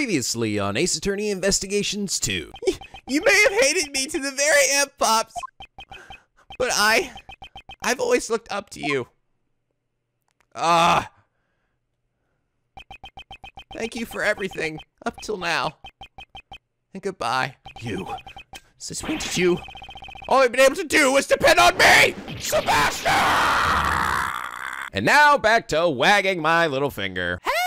Previously on Ace Attorney Investigations 2. You may have hated me to the very end, Pops. But I... I've always looked up to you. Ah. Thank you for everything, up till now. And goodbye. You. Since when did you... All I've been able to do was depend on me! Sebastian! And now back to wagging my little finger. Hello!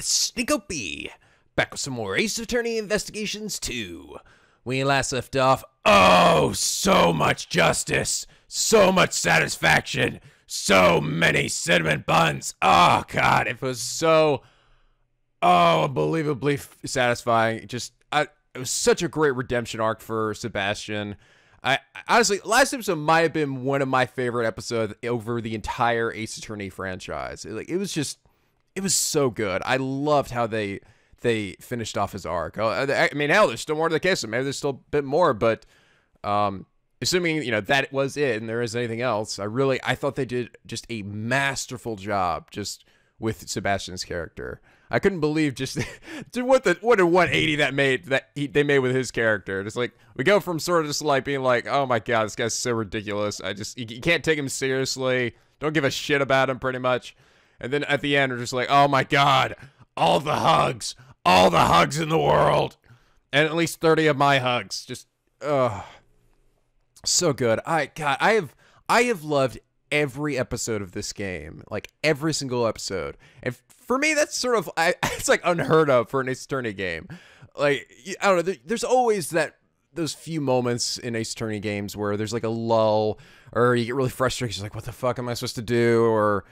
The Sneako B. Back with some more Ace Attorney Investigations 2. We last left off. Oh, so much justice. So much satisfaction. So many cinnamon buns. Oh, God. It was so. Oh, unbelievably satisfying. Just. I, it was such a great redemption arc for Sebastian. I honestly, last episode might have been one of my favorite episodes over the entire Ace Attorney franchise. It, like it was just, it was so good. I loved how they they finished off his arc. Uh, I mean, hell, there's still more to the case. Maybe there's still a bit more, but um, assuming you know that was it and there is anything else, I really I thought they did just a masterful job just with Sebastian's character. I couldn't believe just what the what a 180 that made that he, they made with his character. Just like we go from sort of just like being like, oh my god, this guy's so ridiculous. I just you, you can't take him seriously. Don't give a shit about him, pretty much. And then at the end, we're just like, oh my god, all the hugs, all the hugs in the world, and at least 30 of my hugs. Just, ugh, so good. I God, I have I have loved every episode of this game, like every single episode. And for me, that's sort of I, it's like unheard of for an Ace Attorney game. Like I don't know, there, there's always that those few moments in Ace Attorney games where there's like a lull, or you get really frustrated. You're like, what the fuck am I supposed to do? Or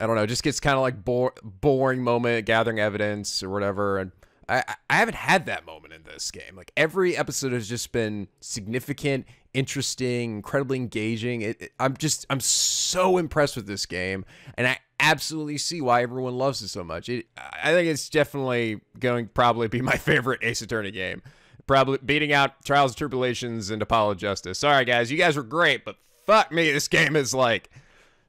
I don't know, it just gets kind of like bo- boring moment, gathering evidence or whatever. And I, I haven't had that moment in this game. Like every episode has just been significant, interesting, incredibly engaging. It, it, I'm just I'm so impressed with this game, and I absolutely see why everyone loves it so much. It, I think it's definitely going probably be my favorite Ace Attorney game. Probably beating out Trials and Tribulations and Apollo Justice. Sorry guys, you guys were great, but fuck me, this game is like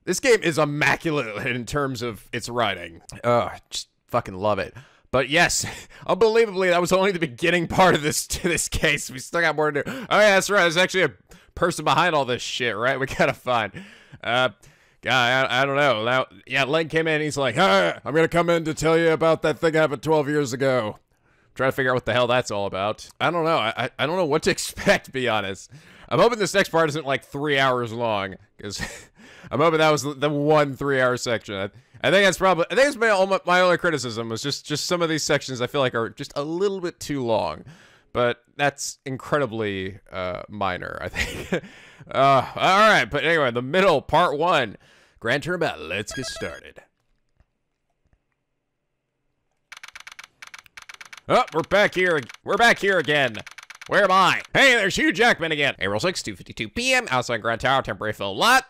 this game is immaculate in terms of its writing. Oh, just fucking love it. But yes, unbelievably, that was only the beginning part of this to this case. We still got more to do. Oh yeah, that's right. There's actually a person behind all this shit, right? We gotta find. Uh, guy, I, I don't know. Now, yeah, Lang came in. And he's like, "Hi, I'm gonna come in to tell you about that thing that happened 12 years ago." Try to figure out what the hell that's all about. I don't know. I I don't know what to expect. To be honest, I'm hoping this next part isn't like three hours long because I'm hoping that was the one three-hour section. I, I think that's probably. I think it's my my only criticism was just just some of these sections I feel like are just a little bit too long, but that's incredibly uh, minor. I think. uh, all right, but anyway, the middle part one, Grand Turnabout. Let's get started. Oh, we're back here. We're back here again. Where am I? Hey, there's Hugh Jackman again. April 6, 2.52 p.m. outside Grand Tower, temporary fill lot.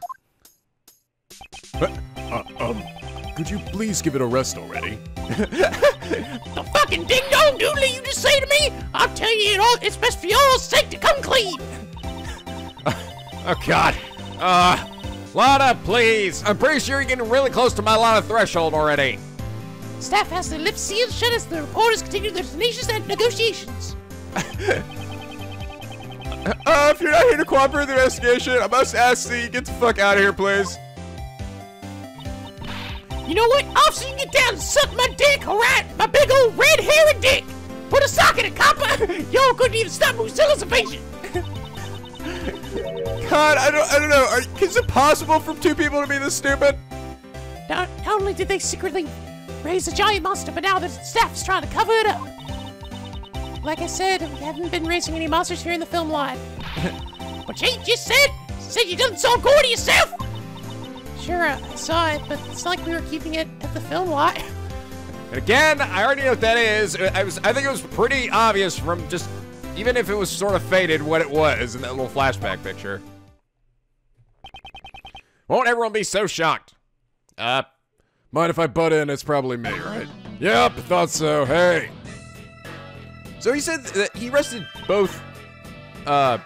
Uh, um, could you please give it a rest already? the fucking ding dong doodly you just say to me? I'll tell you it all. It's best for your sake to come clean. oh God. Uh, Lana, please. I'm pretty sure you're getting really close to my Lana threshold already. Staff has their lips sealed shut as the reporters continue their tenacious negotiations. uh, if you're not here to cooperate with the investigation, I must ask that you get the fuck out of here, please. You know what? Officer, you get down and suck my dick, alright? My big old red hairy dick! Put a sock in it, copper! Yo, couldn't even stop Moozilla's evasion! God, I don't, I don't know. Are, is it possible for two people to be this stupid? Not, not only did they secretly raise a giant monster, but now the staff's trying to cover it up. Like I said, we haven't been raising any monsters here in the film line. but you just said, said you done saw Gourdy yourself! Sure, I saw it, but it's not like we were keeping it at the film lot. And again, I already know what that is. I was, I think it was pretty obvious from just, even if it was sort of faded, what it was in that little flashback picture. Won't everyone be so shocked? Uh, mind if I butt in? It's probably me, right? Yep, thought so. Hey. So he said that he arrested both, uh,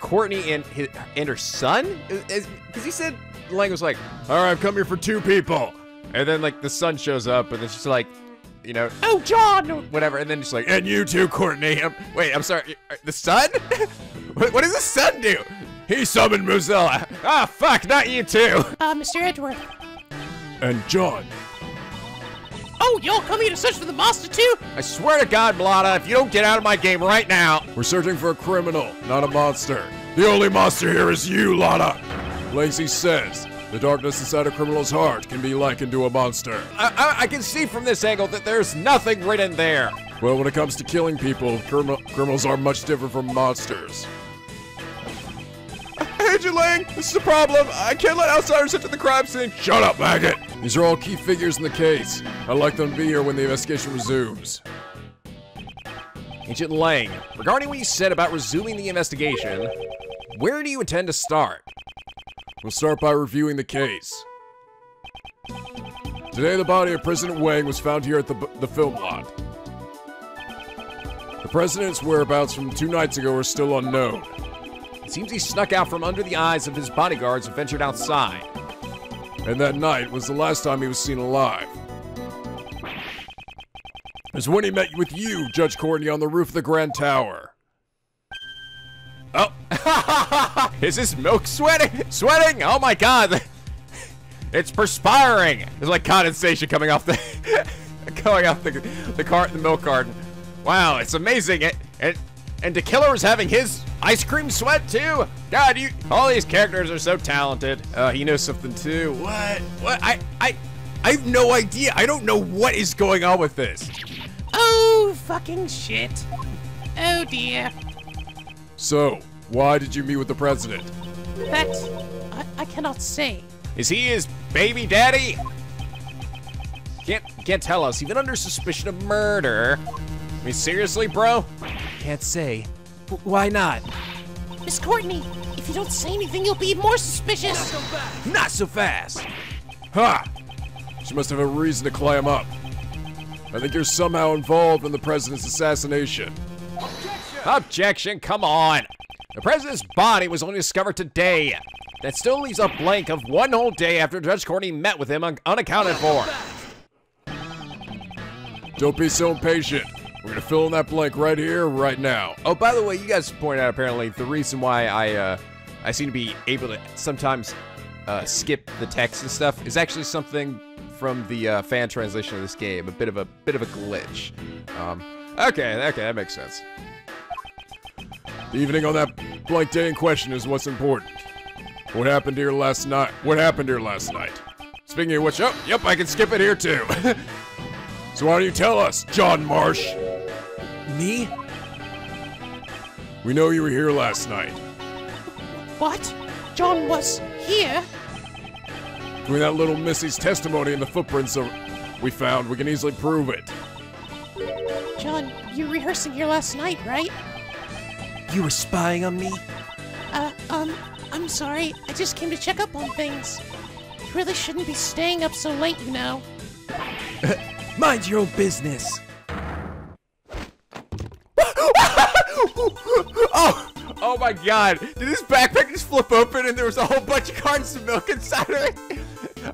Courtney and his, and her son, because he said Lang was like, all right, I've come here for two people. And then, like, the son shows up, and it's just like, you know, Oh, John! whatever, and then just like, and you too, Courtney. Um, wait, I'm sorry, uh, the sun? what, what does the sun do? He summoned Moozilla. Ah, fuck, not you too. Uh, Mr. Edgeworth. And John. Oh, y'all come here to search for the monster too? I swear to God, Lotta, if you don't get out of my game right now. We're searching for a criminal, not a monster. The only monster here is you, Lana. Lang Zi says the darkness inside a criminal's heart can be likened to a monster. I, I, I can see from this angle that there's nothing written there. Well, when it comes to killing people, criminal, criminals are much different from monsters. Agent Lang, this is a problem. I can't let outsiders into the crime scene. Shut up, maggot! These are all key figures in the case. I'd like them to be here when the investigation resumes. Agent Lang, regarding what you said about resuming the investigation, where do you intend to start? We'll start by reviewing the case. Today, the body of President Huang was found here at the, the film lot. The president's whereabouts from two nights ago are still unknown. It seems he snuck out from under the eyes of his bodyguards and ventured outside. and that night was the last time he was seen alive. Is when he met with you, Judge Courtney, on the roof of the Grand Tower. Oh, is this milk sweating? Sweating? Oh my god. It's perspiring. It's like condensation coming off the going off the the cart the milk carton. Wow, it's amazing. And and, and the killer is having his ice cream sweat too. God, you all these characters are so talented. Uh, he knows something too. What? What? I I I have no idea. I don't know what is going on with this. Oh, fucking shit. Oh dear. So, why did you meet with the president? That I, I cannot say. Is he his baby daddy? Can't can't tell us. Even under suspicion of murder. I mean, seriously, bro? Can't say. W- why not? Miss Courtney, if you don't say anything, you'll be more suspicious. Not so fast. Not so fast. Ha! She must have a reason to climb up. I think you're somehow involved in the president's assassination. Objection! Objection, come on. The president's body was only discovered today. That still leaves a blank of one whole day after Judge Courtney met with him un- unaccounted for. Don't be so impatient. We're gonna fill in that blank right here, right now. Oh, by the way, you guys pointed out apparently the reason why I uh, I seem to be able to sometimes uh, skip the text and stuff is actually something from the uh, fan translation of this game. A bit of a bit of a glitch. Um, okay, okay, that makes sense. The evening on that blank day in question is what's important. What happened here last night? What happened here last night? Speaking of which, oh, yep, I can skip it here too. so why don't you tell us, John Marsh? Me? We know you were here last night. What? John was here? Between that little Missy's testimony and the footprints of we found, we can easily prove it. John, you were rehearsing here last night, right? You were spying on me? Uh, um, I'm sorry. I just came to check up on things. You really shouldn't be staying up so late, you know. Mind your own business. Oh, oh my God! Did this backpack just flip open and there was a whole bunch of cartons of milk inside of it?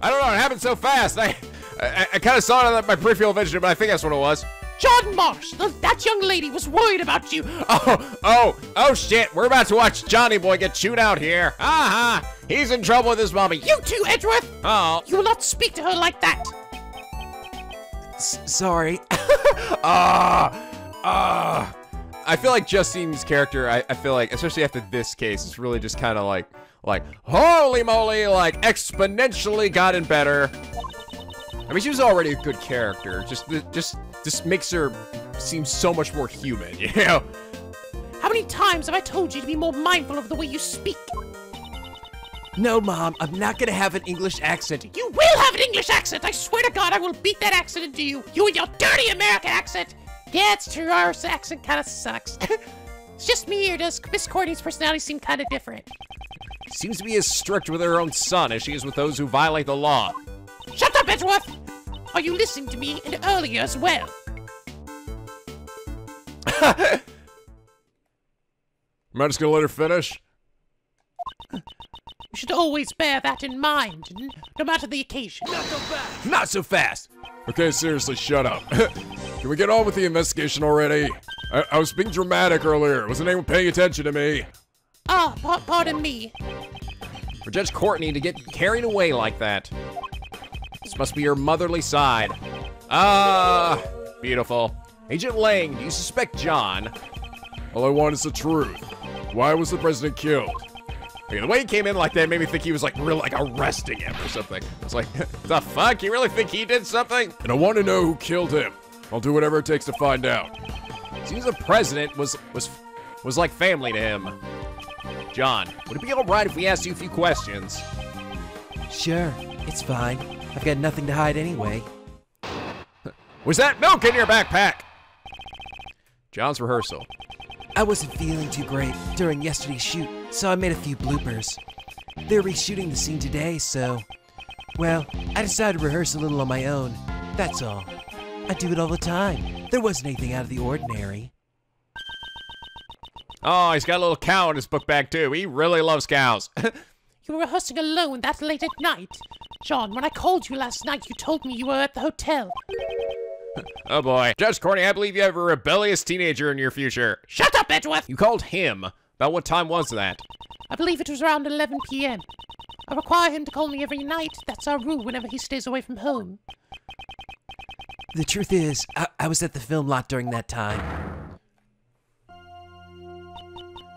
I don't know. It happened so fast. I I, I kind of saw it on my peripheral vision, but I think that's what it was. John Marsh, th- that young lady was worried about you. Oh, oh, oh shit! We're about to watch Johnny Boy get chewed out here. Uh-huh. He's in trouble with his mommy. You too, Edgeworth. Oh. You will not speak to her like that. S- sorry. Ah. Ah. I feel like Justine's character, I, I feel like, especially after this case, it's really just kind of like, like, holy moly, like, exponentially gotten better. I mean, she was already a good character. Just, just, just makes her seem so much more human, you know? How many times have I told you to be more mindful of the way you speak? No, Mom, I'm not gonna have an English accent. You will have an English accent. I swear to God, I will beat that accent into you. You and your dirty American accent. Yeah, it's true. Our accent kind of sucks. it's just me, or does Miss Courtney's personality seem kind of different? Seems to be as strict with her own son as she is with those who violate the law. Shut up, Edgeworth. Are you listening to me and earlier as well? Am I just gonna let her finish? You should always bear that in mind, no matter the occasion. Not so fast. Not so fast! Okay, seriously, shut up. Can we get on with the investigation already? I, I was being dramatic earlier. Wasn't anyone paying attention to me? Ah, pa- pardon me. For Judge Courtney to get carried away like that. This must be your motherly side. Ah, beautiful. Agent Lang, do you suspect John? All I want is the truth. Why was the president killed? Okay, the way he came in like that made me think he was like real like arresting him or something. It's like, the fuck? You really think he did something? And I want to know who killed him. I'll do whatever it takes to find out. Seems the president was was was like family to him. John, would it be all right if we asked you a few questions? Sure, it's fine. I've got nothing to hide anyway. Was that milk in your backpack? John's rehearsal. I wasn't feeling too great during yesterday's shoot, so I made a few bloopers. They're reshooting the scene today, so. Well, I decided to rehearse a little on my own. That's all. I do it all the time. There wasn't anything out of the ordinary. Oh, he's got a little cow in his book bag too. He really loves cows. You were rehearsing alone that late at night. John, when I called you last night, you told me you were at the hotel. oh boy. Judge Courtney, I believe you have a rebellious teenager in your future. Shut up, Edgeworth! You called him. About what time was that? I believe it was around 11 p.m. I require him to call me every night. That's our rule whenever he stays away from home. The truth is, I, I was at the film lot during that time.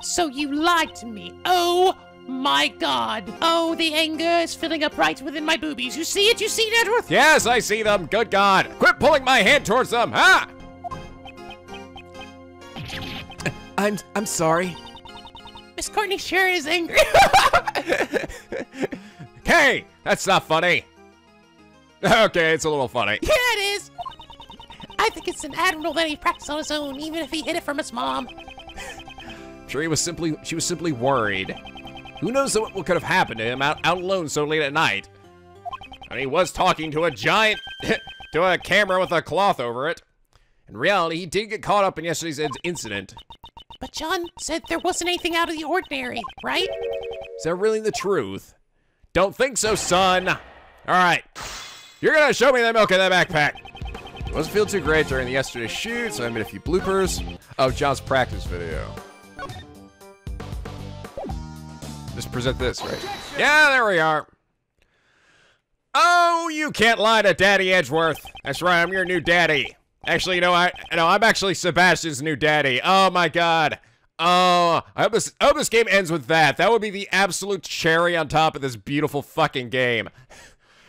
So you lied to me. Oh my god. Oh, the anger is filling up right within my boobies. You see it? You see it, Edgeworth? Yes, I see them. Good God. Quit pulling my hand towards them. Ah! I'm I'm sorry. Miss Courtney sure is angry. Hey, that's not funny. Okay, it's a little funny. yeah, it is. I think it's an admiral that he practiced on his own, even if he hid it from his mom. Sure, he was simply she was simply worried. Who knows what, what could have happened to him out, out alone so late at night? And he was talking to a giant, to a camera with a cloth over it. In reality, he did get caught up in yesterday's incident. But John said there wasn't anything out of the ordinary, right? Is that really the truth? Don't think so, son. All right, you're gonna show me that milk in that backpack. Wasn't feel too great during the yesterday's shoot, so I made a few bloopers. Oh, John's practice video. Just present this, right? Yeah, there we are. Oh, you can't lie to Daddy Edgeworth. That's right, I'm your new daddy. Actually, you know, I no, I'm actually Sebastian's new daddy. Oh my god. Oh, I hope this I hope this game ends with that. That would be the absolute cherry on top of this beautiful fucking game.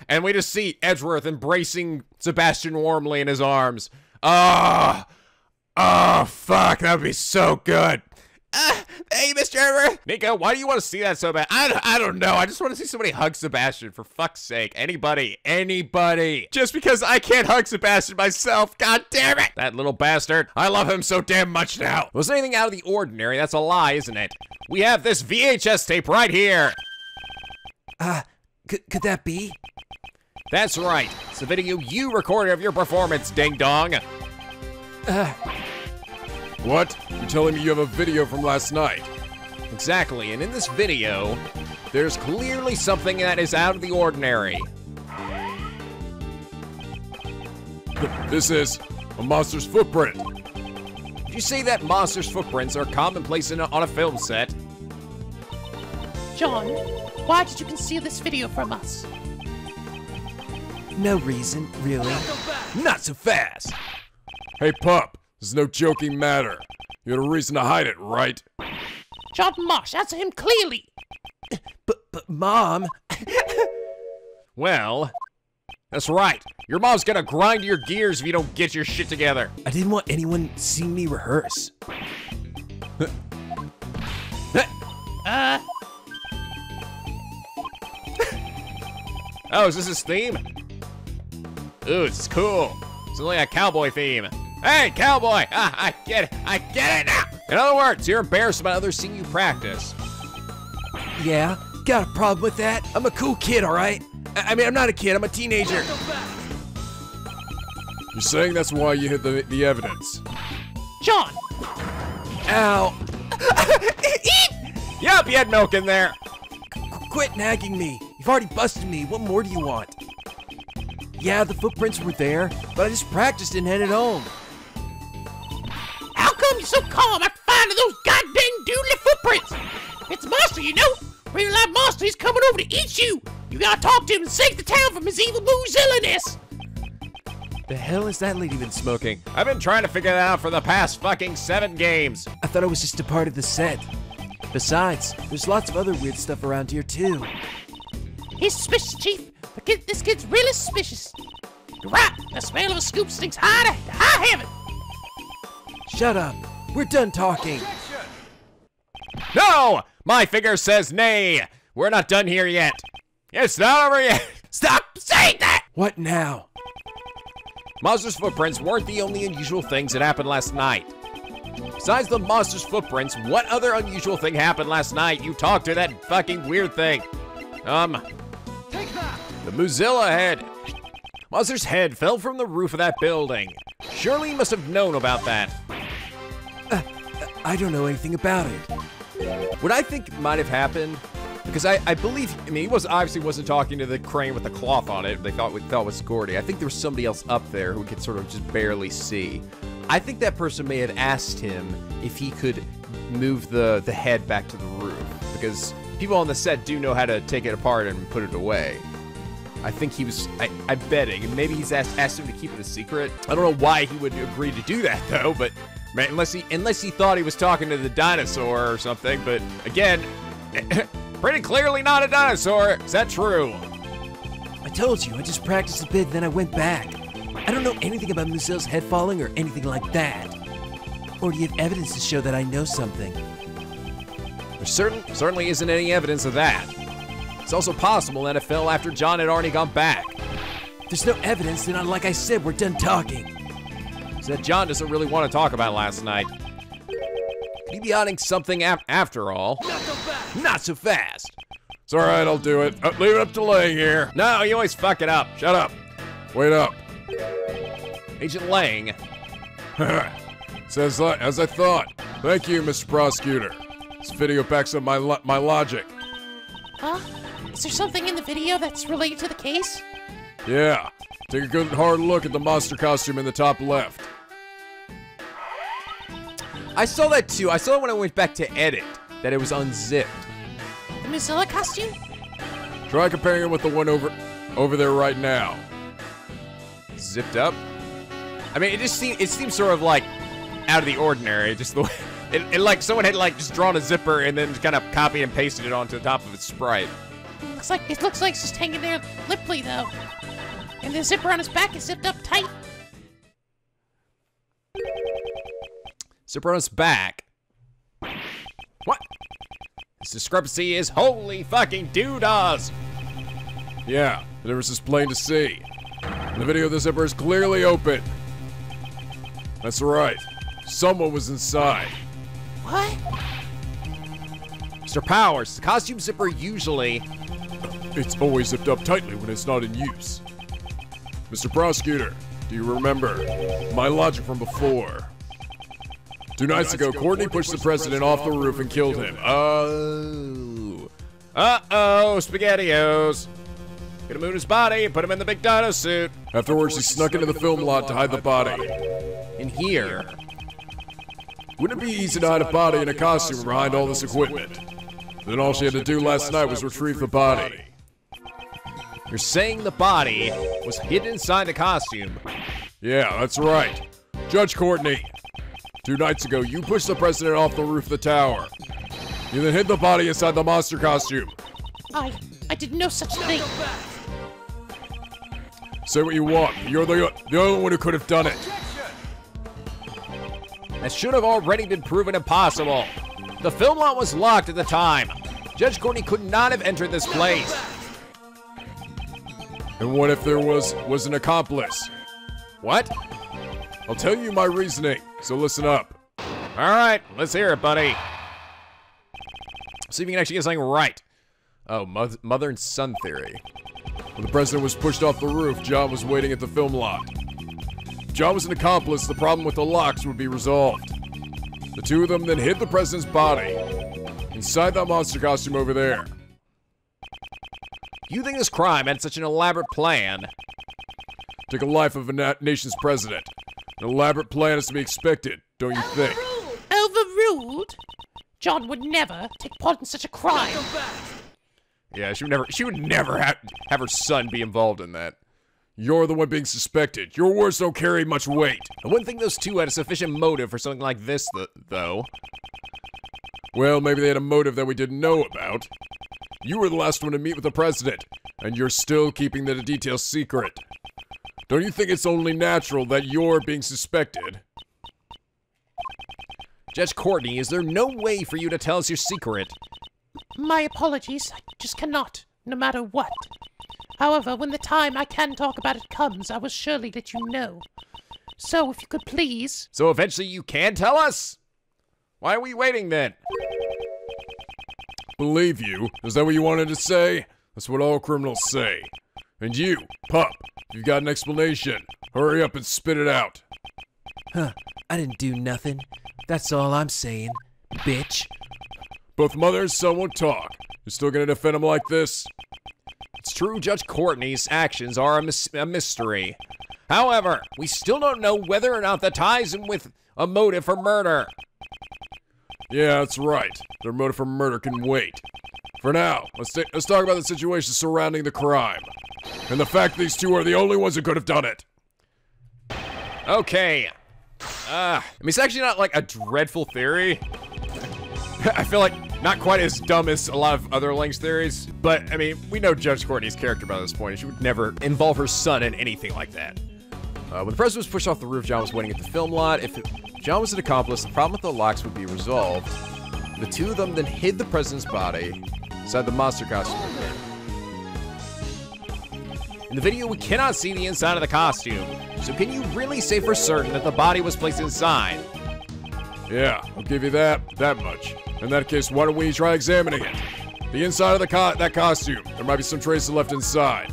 And we just see Edgeworth embracing Sebastian warmly in his arms. Oh, oh, fuck, that would be so good. Uh, hey, Mr. Edgeworth. Nico, why do you want to see that so bad? I, don't- I don't know. I just want to see somebody hug Sebastian, for fuck's sake. Anybody, anybody. Just because I can't hug Sebastian myself, god damn it. That little bastard. I love him so damn much now. Was anything out of the ordinary? That's a lie, isn't it? We have this VHS tape right here. Ah, could, could that be? That's right. It's the video you recorded of your performance, ding dong. What? You're telling me you have a video from last night? Exactly, and in this video, there's clearly something that is out of the ordinary. This is a monster's footprint. Did you say that monsters' footprints are commonplace in a, on a film set? John, why did you conceal this video from us? No reason, really. Not so fast! Hey, pup, this is no joking matter. You had a reason to hide it, right? John Marsh, answer him clearly. But but mom, Well, that's right. Your mom's gonna grind your gears if you don't get your shit together. I didn't want anyone seeing me rehearse. Uh, Oh, is this his theme? Ooh, it's cool. It's like a cowboy theme. Hey, cowboy! Ah, I get it. I get it now. In other words, you're embarrassed about others seeing you practice. Yeah, got a problem with that? I'm a cool kid, all right? I, I mean, I'm not a kid. I'm a teenager. You're saying that's why you hid the, the evidence. John, Ow. Yep, you had milk in there. Qu- quit nagging me. You've already busted me. What more do you want? Yeah, the footprints were there, but I just practiced and headed home. How come you're so calm after finding those goddamn doodly footprints? It's a monster, you know. Real life monster. He's coming over to eat you. You gotta talk to him and save the town from his evil moozilliness. The hell has that lady been smoking? I've been trying to figure that out for the past fucking seven games. I thought it was just a part of the set. Besides, there's lots of other weird stuff around here too. He's suspicious, Chief. The kid, this kid's really suspicious. You're right. The smell of a scoop stinks high to high heaven. Shut up. We're done talking. No! My finger says nay. We're not done here yet. It's not over yet. Stop saying that. What now? Monster's footprints weren't the only unusual things that happened last night. Besides the monster's footprints, what other unusual thing happened last night? You talked to that fucking weird thing. Um, Take that. the Moozilla head. Monster's head fell from the roof of that building. Surely he must have known about that. I don't know anything about it. What I think might have happened, because I, I believe, I mean, he was obviously wasn't talking to the crane with the cloth on it. They thought we thought was Gourdy. I think there was somebody else up there who could sort of just barely see. I think that person may have asked him if he could move the the head back to the roof because people on the set do know how to take it apart and put it away. I think he was, I, I'm betting, maybe he's asked, asked him to keep it a secret. I don't know why he would agree to do that though, but unless he unless he thought he was talking to the dinosaur or something. But again, pretty clearly not a dinosaur. Is that true? I told you, I just practiced a bit, then I went back. I don't know anything about Moozilla's head falling or anything like that. Or do you have evidence to show that I know something? There certain, certainly isn't any evidence of that. It's also possible that it fell after John had already gone back. There's no evidence, then, like I said, we're done talking. So that John doesn't really want to talk about last night. Could he be hiding something af- after all? Not so fast. Not so It's all right, I'll do it. Uh, leave it up to Lang here. No, you always fuck it up. Shut up. Wait up. Agent Lang. Says li- as I thought. Thank you, Mr. Prosecutor. This video backs up my lo- my logic. Huh? Is there something in the video that's related to the case? Yeah. Take a good hard look at the monster costume in the top left. I saw that too. I saw it when I went back to edit that it was unzipped. The Moozilla costume? Try comparing it with the one over over there right now. Zipped up. I mean, it just seems it seems sort of like out of the ordinary. Just the way it, it like someone had like just drawn a zipper and then just kind of copied and pasted it onto the top of its sprite. Looks like it looks like it's just hanging there limply though. And the zipper on his back is zipped up tight. Its back. What? This discrepancy is holy fucking doodah! Yeah, the difference is plain to see. The video, of the zipper is clearly open. That's right. Someone was inside. What? Mr. Powers, the costume zipper usually. It's always zipped up tightly when it's not in use. Mr. Prosecutor, do you remember my logic from before? Two nights ago, Courtney pushed the president off the roof and killed him. Oh. Uh oh, SpaghettiOs. Gonna move his body and put him in the big dino suit. Afterwards, he snuck into the film lot to hide the body. In here. Wouldn't it be easy to hide a body in a costume behind all this equipment? Then all she had to do last night was retrieve the body. You're saying the body was hidden inside the costume. Yeah, that's right. Judge Courtney, two nights ago, you pushed the president off the roof of the tower. You then hid the body inside the monster costume. I I did no such thing. Say what you want. You're the, the only one who could have done it. That should have already been proven impossible. The film lot was locked at the time. Judge Courtney could not have entered this place. And what if there was was an accomplice? What? I'll tell you my reasoning, so listen up. All right, let's hear it, buddy. See if you can actually get something right. Oh, mother, and son theory. When the president was pushed off the roof, John was waiting at the film lot. If John was an accomplice, the problem with the locks would be resolved. The two of them then hid the president's body inside that monster costume over there. You think this crime had such an elaborate plan? Take a life of a na- nation's president. An elaborate plan is to be expected, don't you think? Overruled? John would never take part in such a crime. Yeah, she would never. She would never have have her son be involved in that. You're the one being suspected. Your words don't carry much weight. I wouldn't think those two had a sufficient motive for something like this, th- though. Well, maybe they had a motive that we didn't know about. You were the last one to meet with the president, and you're still keeping the details secret. Don't you think it's only natural that you're being suspected? Judge Courtney, is there no way for you to tell us your secret? My apologies, I just cannot, no matter what. However, when the time I can talk about it comes, I will surely let you know. So, if you could please. So eventually you can tell us? Why are we waiting then? Believe you? Is that what you wanted to say? That's what all criminals say. And you, pup, you've got an explanation. Hurry up and spit it out. Huh, I didn't do nothing. That's all I'm saying, bitch. Both mother and son won't talk. You're still gonna defend him like this? It's true Judge Courtney's actions are a, mys- a mystery. However, we still don't know whether or not that ties him with a motive for murder. Yeah, that's right. Their motive for murder can wait. For now, let's, let's talk about the situation surrounding the crime. And the fact these two are the only ones who could have done it. Okay. Uh, I mean, it's actually not like a dreadful theory. I feel like not quite as dumb as a lot of other Lang's theories, but I mean, we know Judge Courtney's character by this point. She would never involve her son in anything like that. Uh, when the president was pushed off the roof, John was waiting at the film lot. If it, John was an accomplice, the problem with the locks would be resolved. The two of them then hid the president's body inside the monster costume. In the video, we cannot see the inside of the costume. So can you really say for certain that the body was placed inside? Yeah, I'll give you that, that much. In that case, why don't we try examining it? The inside of the co- that costume. There might be some traces left inside.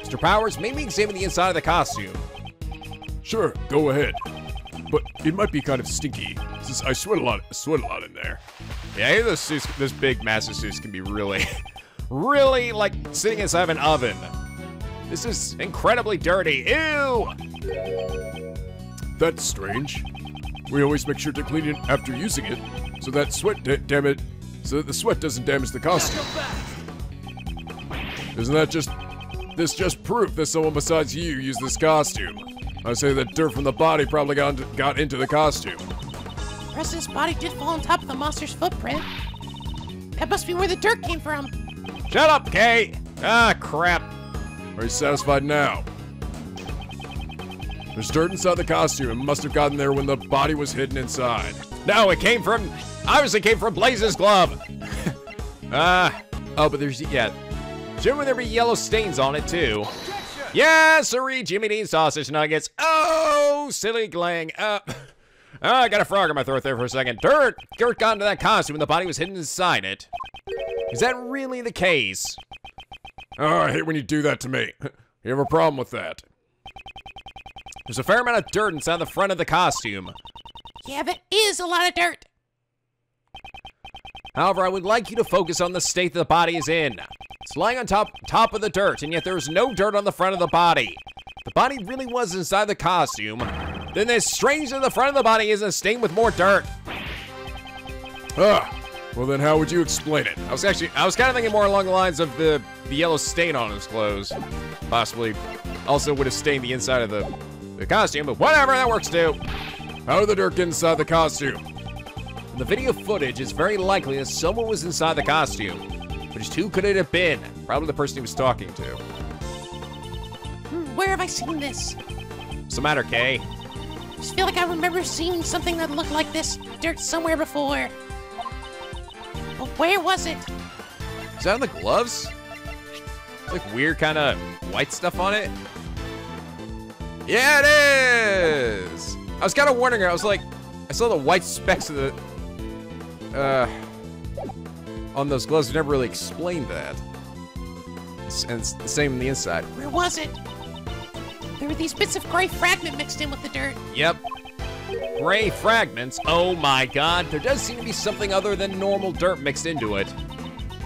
Mr. Powers, made me examine the inside of the costume. Sure, go ahead. But it might be kind of stinky, since I sweat a lot, sweat a lot in there. Yeah, this this big massive suits can be really, really like sitting inside of an oven. This is incredibly dirty. Ew! That's strange. We always make sure to clean it after using it, so that sweat, da- damn it, so that the sweat doesn't damage the costume. Isn't that just this just proof that someone besides you used this costume? I say that dirt from the body probably got into, got into the costume. The president's body did fall on top of the monster's footprint. That must be where the dirt came from. Shut up, Kay! Ah, crap. Are you satisfied now? There's dirt inside the costume. It must have gotten there when the body was hidden inside. No, it came from, obviously came from Blaise's glove. Ah, oh, but there's, yeah. Shouldn't there be yellow stains on it, too? Yeah, sorry, Jimmy Dean sausage nuggets. Oh, silly glang. Uh, oh, I got a frog in my throat there for a second. Dirt! Dirt got into that costume and the body was hidden inside it. Is that really the case? Oh, I hate when you do that to me. You have a problem with that? There's a fair amount of dirt inside the front of the costume. Yeah, but that is a lot of dirt. However, I would like you to focus on the state the body is in. It's lying on top top of the dirt, and yet there is no dirt on the front of the body. The body really was inside the costume. Then this strange that the front of the body isn't stained with more dirt. Ah, well then how would you explain it? I was actually, I was kind of thinking more along the lines of the, the yellow stain on his clothes. Possibly also would have stained the inside of the, the costume, but whatever, that works too. How did the dirt get inside the costume? From the video footage, it's very likely that someone was inside the costume. But just who could it have been? Probably the person he was talking to. Hmm, where have I seen this? What's the matter, Kay? I just feel like I remember seeing something that looked like this dirt somewhere before. But where was it? Is that on the gloves? Like weird kind of white stuff on it? Yeah, it is! I was kind of wondering, I was like, I saw the white specks of the, uh, on those gloves. We never really explained that. And it's the same on the inside. Where was it? There were these bits of gray fragment mixed in with the dirt. Yep. Gray fragments. Oh my god, there does seem to be something other than normal dirt mixed into it.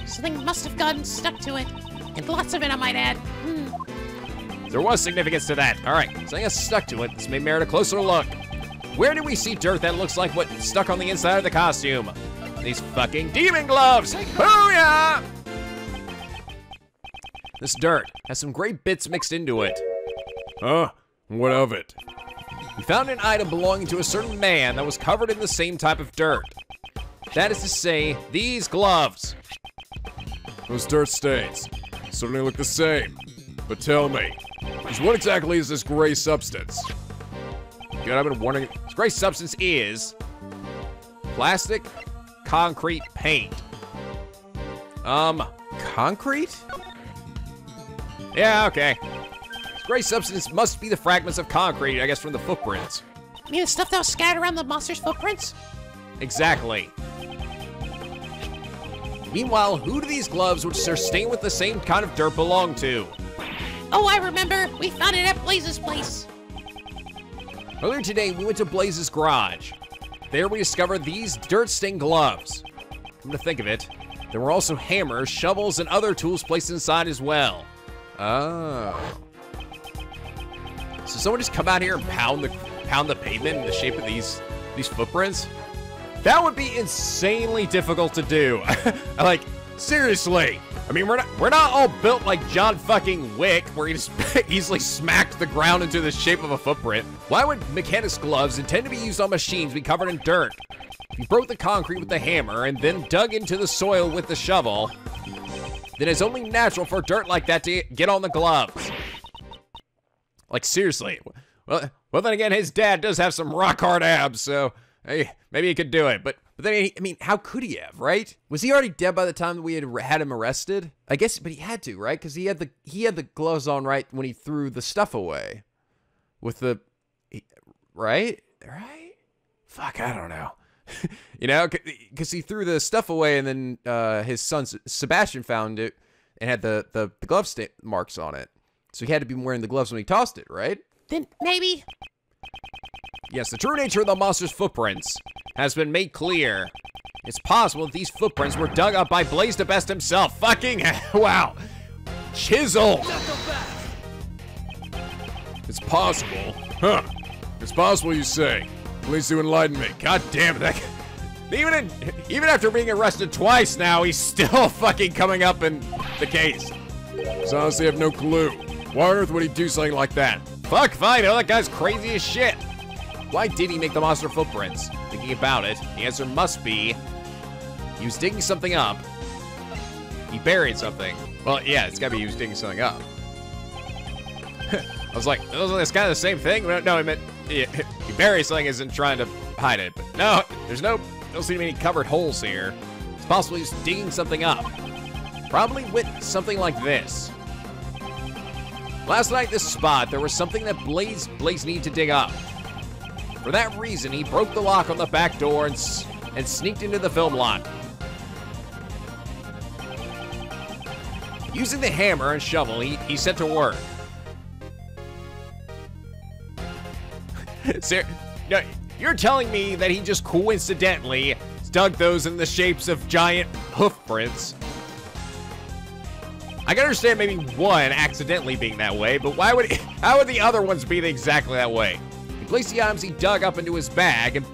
Something must have gotten stuck to it. And lots of it, I might add. Hmm. There was significance to that. All right, something has stuck to it. This may merit a closer look. Where do we see dirt that looks like what stuck on the inside of the costume? These fucking demon gloves! Booyah! This dirt has some great bits mixed into it. Huh? What of it? We found an item belonging to a certain man that was covered in the same type of dirt. That is to say, these gloves. Those dirt stains certainly look the same. But tell me, what exactly is this gray substance? Good, I've been wondering. This gray substance is plastic concrete paint. Um, Concrete? yeah, okay. Gray substance must be the fragments of concrete, I guess, from the footprints. You mean the stuff that was scattered around the monster's footprints? Exactly. Meanwhile, who do these gloves, which are stained with the same kind of dirt, belong to? Oh, I remember. We found it at Blaise's place. Earlier today, we went to Blaise's garage. There we discovered these dirt-stained gloves. Come to think of it, there were also hammers, shovels, and other tools placed inside as well. Oh. So someone just come out here and pound the pound the pavement in the shape of these these footprints? That would be insanely difficult to do. like seriously. I mean, we're not we're not all built like John fucking Wick, where he just easily smacked the ground into the shape of a footprint. Why would mechanics gloves intend to be used on machines be covered in dirt? He broke the concrete with the hammer and then dug into the soil with the shovel. Then it's only natural for dirt like that to get on the gloves. Like seriously. Well, well then again, his dad does have some rock hard abs, so hey, maybe he could do it. But But then, I mean, how could he have, right? Was he already dead by the time we had had him arrested? I guess, but he had to, right? Because he had the he had the gloves on right when he threw the stuff away, with the, he- right, right. Fuck, I don't know. you know, because he threw the stuff away, and then uh, his son Sebastian found it and had the the, the glove marks on it. So he had to be wearing the gloves when he tossed it, right? Then maybe. Yes, the true nature of the monster's footprints has been made clear. It's possible that these footprints were dug up by Blaise Debeste himself. Fucking wow. Chisel. It's possible. Huh. It's possible, you say. Please do enlighten me. God damn it. That, even in, even after being arrested twice now, he's still fucking coming up in the case. 'Cause honestly, I have no clue. Why on earth would he do something like that? Fuck, fine. Oh, that guy's crazy as shit. Why did he make the monster footprints? Thinking about it, the answer must be he was digging something up. He buried something. Well, yeah, it's gotta be he was digging something up. I was like, this kind of the same thing? No, I meant he, he buried something isn't trying to hide it. But no, there's no, don't seem to be any covered holes here. It's possible he's digging something up. Probably with something like this. Last night, this spot, there was something that Blaise Blaise needed to dig up. For that reason, he broke the lock on the back door and, and sneaked into the film lot. Using the hammer and shovel, he, he set to work. Ser- no, you're telling me that he just coincidentally dug those in the shapes of giant hoof prints? I can understand maybe one accidentally being that way, but why would how would the other ones be exactly that way? He placed the items he dug up into his bag, and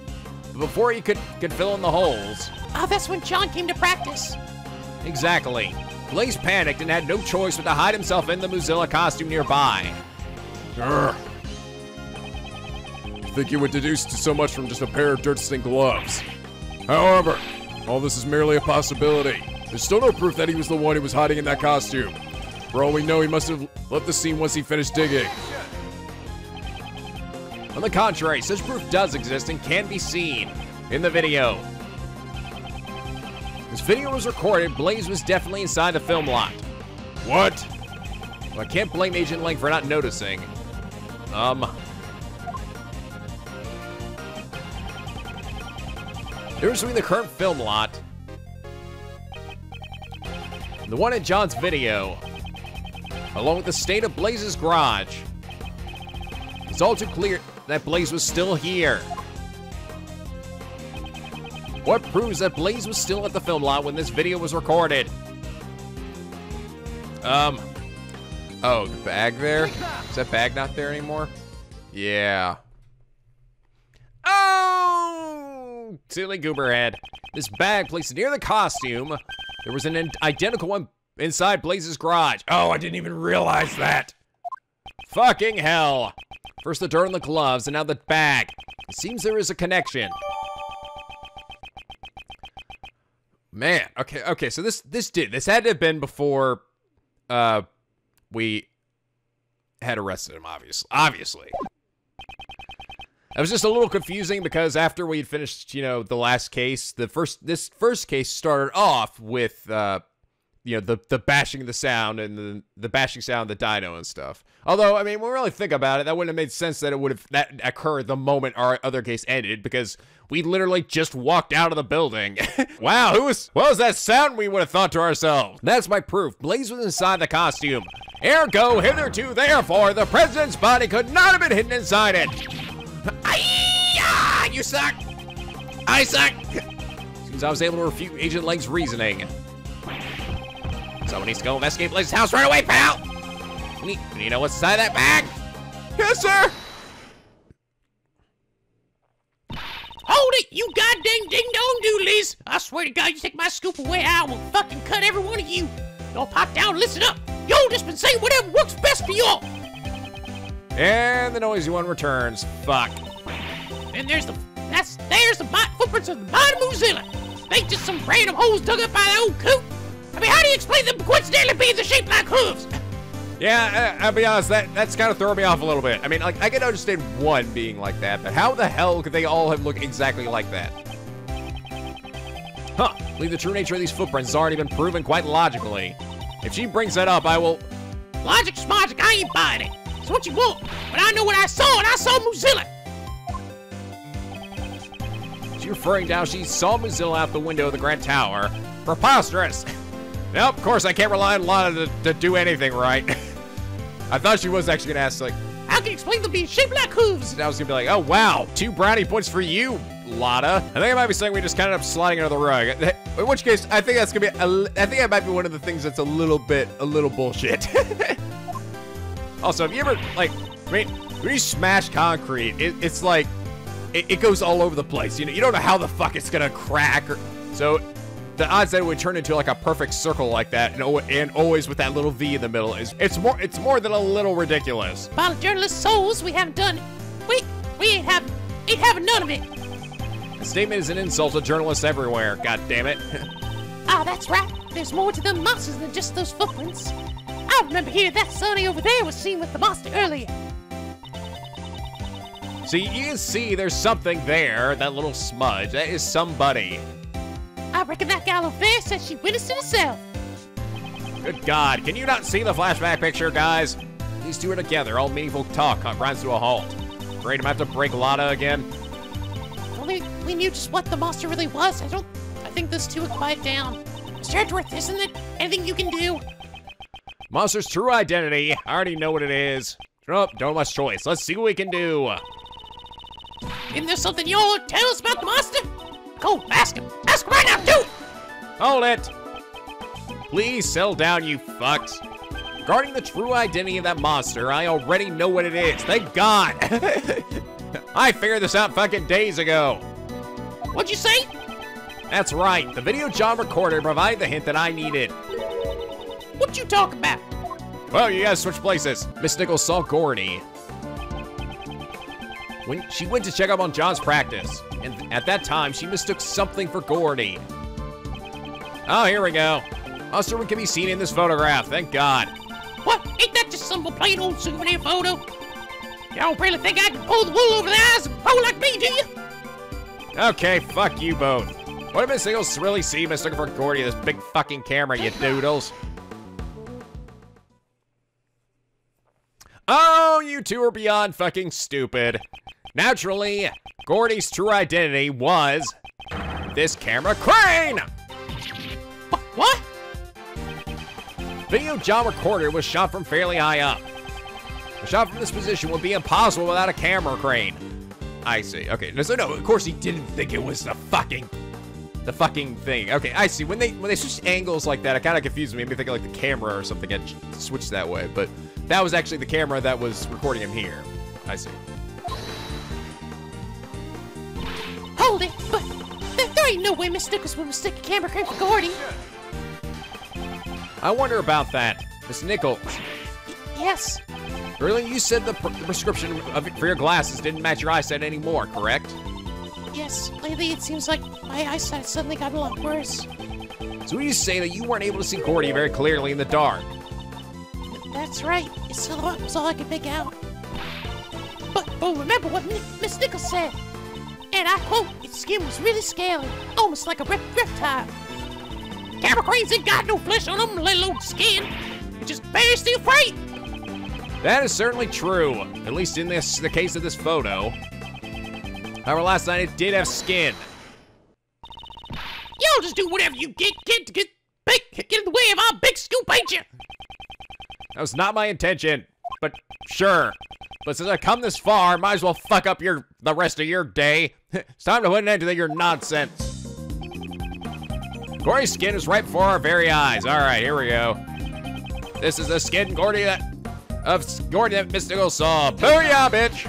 before he could could fill in the holes, Oh, that's when John came to practice. exactly, Blaise panicked and had no choice but to hide himself in the Moozilla costume nearby. Grr. Think you would deduce so much from just a pair of dirt-stained gloves. However, all this is merely a possibility. There's still no proof that he was the one who was hiding in that costume. For all we know, he must have left the scene once he finished digging. On the contrary, such proof does exist and can be seen in the video. This video was recorded, Blaise was definitely inside the film lot. What? Well, I can't blame Agent Lang for not noticing. Um. Here's between the current film lot. The one in John's video. Along with the state of Blaise's garage. It's all too clear that Blaise was still here. What proves that Blaise was still at the film lot when this video was recorded? Um. Oh, the bag there? Is that bag not there anymore? Yeah. Oh! Silly gooberhead. This bag placed near the costume. There was an identical one inside Blaise's garage. Oh, I didn't even realize that. Fucking hell. First the dirt on the gloves, and now the bag. It seems there is a connection. Man, okay, okay, so this this did this had to have been before uh we had arrested him, obviously. Obviously. It was just a little confusing because after we had finished, you know, the last case, the first this first case started off with uh you know, the the bashing of the sound and the the bashing sound of the dino and stuff. Although, I mean, when we really think about it, that wouldn't have made sense that it would have that occurred the moment our other case ended because we literally just walked out of the building. wow, who was what was that sound we would have thought to ourselves? That's my proof. Blaise was inside the costume. Ergo, hitherto, therefore, the president's body could not have been hidden inside it. You suck. I suck. Seems I was able to refute Agent Lang's reasoning. Someone needs to go investigate Blaise's house right away, pal! You you know what's inside that bag? Yes, sir! Hold it, you goddamn ding dong doodlies! I swear to God, you take my scoop away, I will fucking cut every one of you. Y'all pop down, listen up. Y'all just been saying whatever works best for y'all. And the noisy one returns. Fuck. And there's the that's there's the bot footprints of the bottom of Moozilla. They just some random holes dug up by the old coot. I mean, how do you explain them coincidentally being the shape like hooves? Yeah, uh, I'll be honest, that, that's kind of throwing me off a little bit. I mean, like, I can understand one being like that, but how the hell could they all have looked exactly like that? Huh, I believe the true nature of these footprints has already been proven quite logically. If she brings that up, I will... Logic's logic, I ain't buying it. It's what you want, but I know what I saw, and I saw Moozilla. Referring to how she saw Moozilla out the window of the Grand Tower. Preposterous! nope, of course I can't rely on Lana to, to do anything right. I thought she was actually gonna ask, like, How can you explain the being shaped like hooves? And I was gonna be like, oh wow, two brownie points for you, Lotta. I think I might be saying we just kind of sliding under the rug. In which case, I think that's gonna be. A, I think that might be one of the things that's a little bit, a little bullshit. also, have you ever like, I mean, when you smash concrete, it, it's like, it, it goes all over the place. You know, you don't know how the fuck it's gonna crack. Or, so, the odds that it would turn into like a perfect circle like that, and, and always with that little V in the middle, is it's more, it's more than a little ridiculous. By journalist souls, we haven't done it. We we ain't have ain't having none of it. The statement is an insult to journalists everywhere. God damn it. Ah, that's right. There's more to them monsters than just those footprints. I remember hearing that Sonny over there was seen with the monster earlier. So you can see there's something there, that little smudge. That is somebody. I reckon that gal over there said she witnessed it herself. Good God, can you not see the flashback picture, guys? These two are together, all meaningful talk grinds to a halt. Afraid I'm gonna have to break Lotta again? Only we knew just what the monster really was. I don't. I think those two would quiet down. Mr. Edgeworth, isn't it anything you can do? Monster's true identity. I already know what it is. Nope, don't much choice. Let's see what we can do. Isn't there something you all tell us about the monster? Go, ask him. Ask him right now, it! Hold it! Please settle down, you fucks. Regarding the true identity of that monster, I already know what it is. Thank God. I figured this out fucking days ago. What'd you say? That's right. The video John recorded provided the hint that I needed. What you talk about? Well, you guys switch places. Miss Nichols saw Gourdy. When she went to check up on John's practice, and at that time she mistook something for Gourdy. Oh, here we go. Oh, Osterman can be seen in this photograph, thank God. What? Ain't that just some plain old souvenir photo? You don't really think I can pull the wool over the eyes of a like me, do you? Okay, fuck you both. What did Miss Nichols really see mistaken for Gourdy, this big fucking camera, you doodles? Oh, you two are beyond fucking stupid. Naturally, Gourdy's true identity was this camera crane! What? Video John Recorder was shot from fairly high up. A shot from this position would be impossible without a camera crane. I see. Okay, no, so no, of course he didn't think it was the fucking the fucking thing. Okay, I see. When they when they switch angles like that, it kind of confused me. Made me think like the camera or something had switched that way. But that was actually the camera that was recording him here. I see. Hold it, but there, there ain't no way Miss Nichols would mistake a camera for Gourdy. I wonder about that, Miss Nichols. Yes, Earlier, you said the, pr- the prescription of, for your glasses didn't match your eyesight anymore, correct? yes. Lately, it seems like my eyesight suddenly got a lot worse. So you say that you weren't able to see Gourdy very clearly in the dark. That's right. His silhouette was all I could make out. But, but remember what Miss Nichols said. And I quote, its skin was really scaly, almost like a rep- reptile. Camera cranes ain't got no flesh on them, let alone skin. It's just very steel freight. That is certainly true, at least in this the case of this photo. However, last night it did have skin. Y'all just do whatever you get, get to get big, get in the way of our big scoop, ain't you? That was not my intention, but sure. But since I've come this far, might as well fuck up your the rest of your day. it's time to put an end to your nonsense. Gourdy's skin is right before our very eyes. All right, here we go. This is the skin Gourdy that of Gourdy that Mystical saw. Booyah, bitch!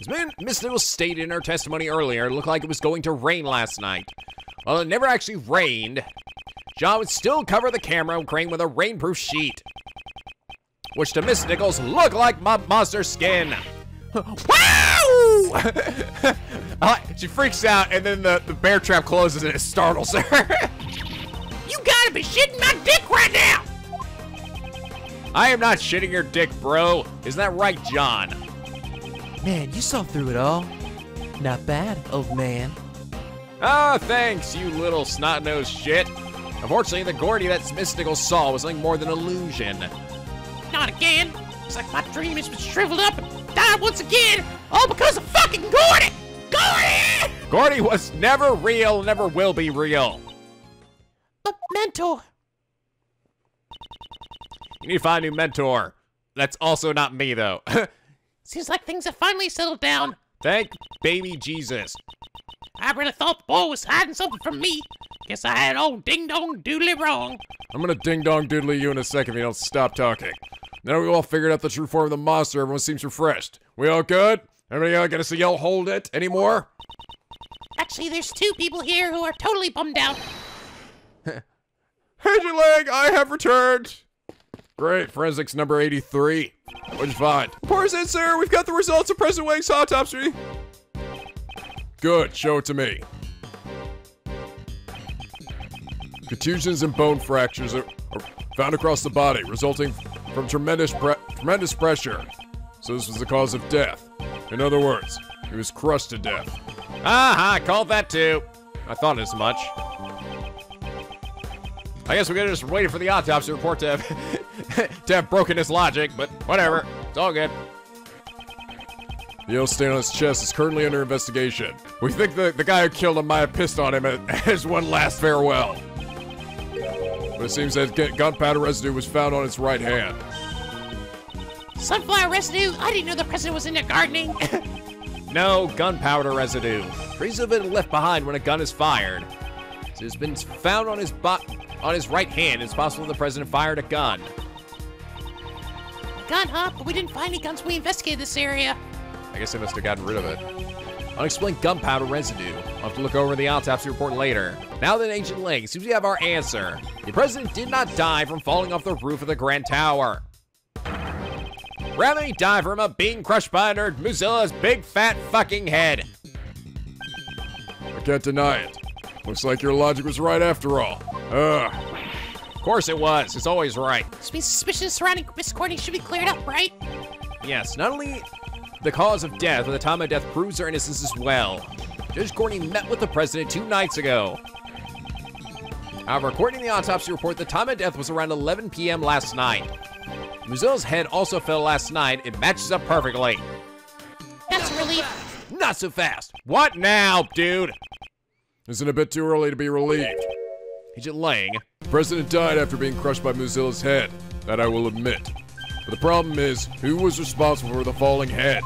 As Miss Nichols stated in her testimony earlier, it looked like it was going to rain last night. Well, it never actually rained, John would still cover the camera crane with a rainproof sheet, which to Miss Nichols looked like my monster skin. wow! Uh, she freaks out, and then the, the bear trap closes and it startles her. You gotta be shitting my dick right now. I am not shitting your dick, bro. Isn't that right, John? Man, you saw through it all. Not bad, old man. Ah, thanks, you little snot-nosed shit. Unfortunately, the Gourdy that Nichols saw was nothing more than illusion. Not again. It's like my dream has been shriveled up and died once again, all because of fucking Gourdy. Gourdy! Gourdy was never real, never will be real. A mentor, You need to find a new mentor. That's also not me, though. seems like things have finally settled down. Thank baby Jesus. I really thought the boy was hiding something from me. Guess I had old ding dong doodly wrong. I'm gonna ding dong doodly you in a second if you don't stop talking. Now we all figured out the true form of the monster. Everyone seems refreshed. We all good? Everybody uh, gonna see y'all hold it anymore? Actually, there's two people here who are totally bummed out. Lang, I have returned. Great, forensics number 83. What'd you find? In, sir. We've got the results of President Huang's autopsy. Good, show it to me. Contusions and bone fractures are, are found across the body, resulting from tremendous pre- tremendous pressure. So this was the cause of death. In other words, he was crushed to death. Ah, I called that too. I thought as much. I guess we could have just wait for the autopsy report to have, to have broken his logic, but whatever. It's all good. The old stain on his chest is currently under investigation. We think the, the guy who killed him might have pissed on him as- as one last farewell. But it seems that gunpowder residue was found on his right hand. Sunflower residue? I didn't know the president was into gardening. No gunpowder residue. Traces of it left behind when a gun is fired. It has been found on his bo- on his right hand. It's possible the president fired a gun. Gun, huh? But we didn't find any guns when we investigated this area. I guess they must have gotten rid of it. Unexplained gunpowder residue. I'll have to look over the autopsy report later. Now then, Agent Lang, seems we have our answer. The president did not die from falling off the roof of the Grand Tower. Rather, he died from a being crushed by nerd Moozilla's big fat fucking head. I can't deny it. Looks like your logic was right after all. Ugh. Of course it was. It's always right. Suspicions surrounding Miss Courtney should be cleared up, right? Yes, not only the cause of death, but the time of death proves her innocence as well. Judge Courtney met with the president two nights ago. However, according to the autopsy report, the time of death was around 11 p.m. last night. Moozilla's head also fell last night. It matches up perfectly. That's a relief. Not so fast. What now, dude? Isn't it a bit too early to be relieved? Agent Lang. The president died after being crushed by Moozilla's head. That I will admit. But the problem is, who was responsible for the falling head?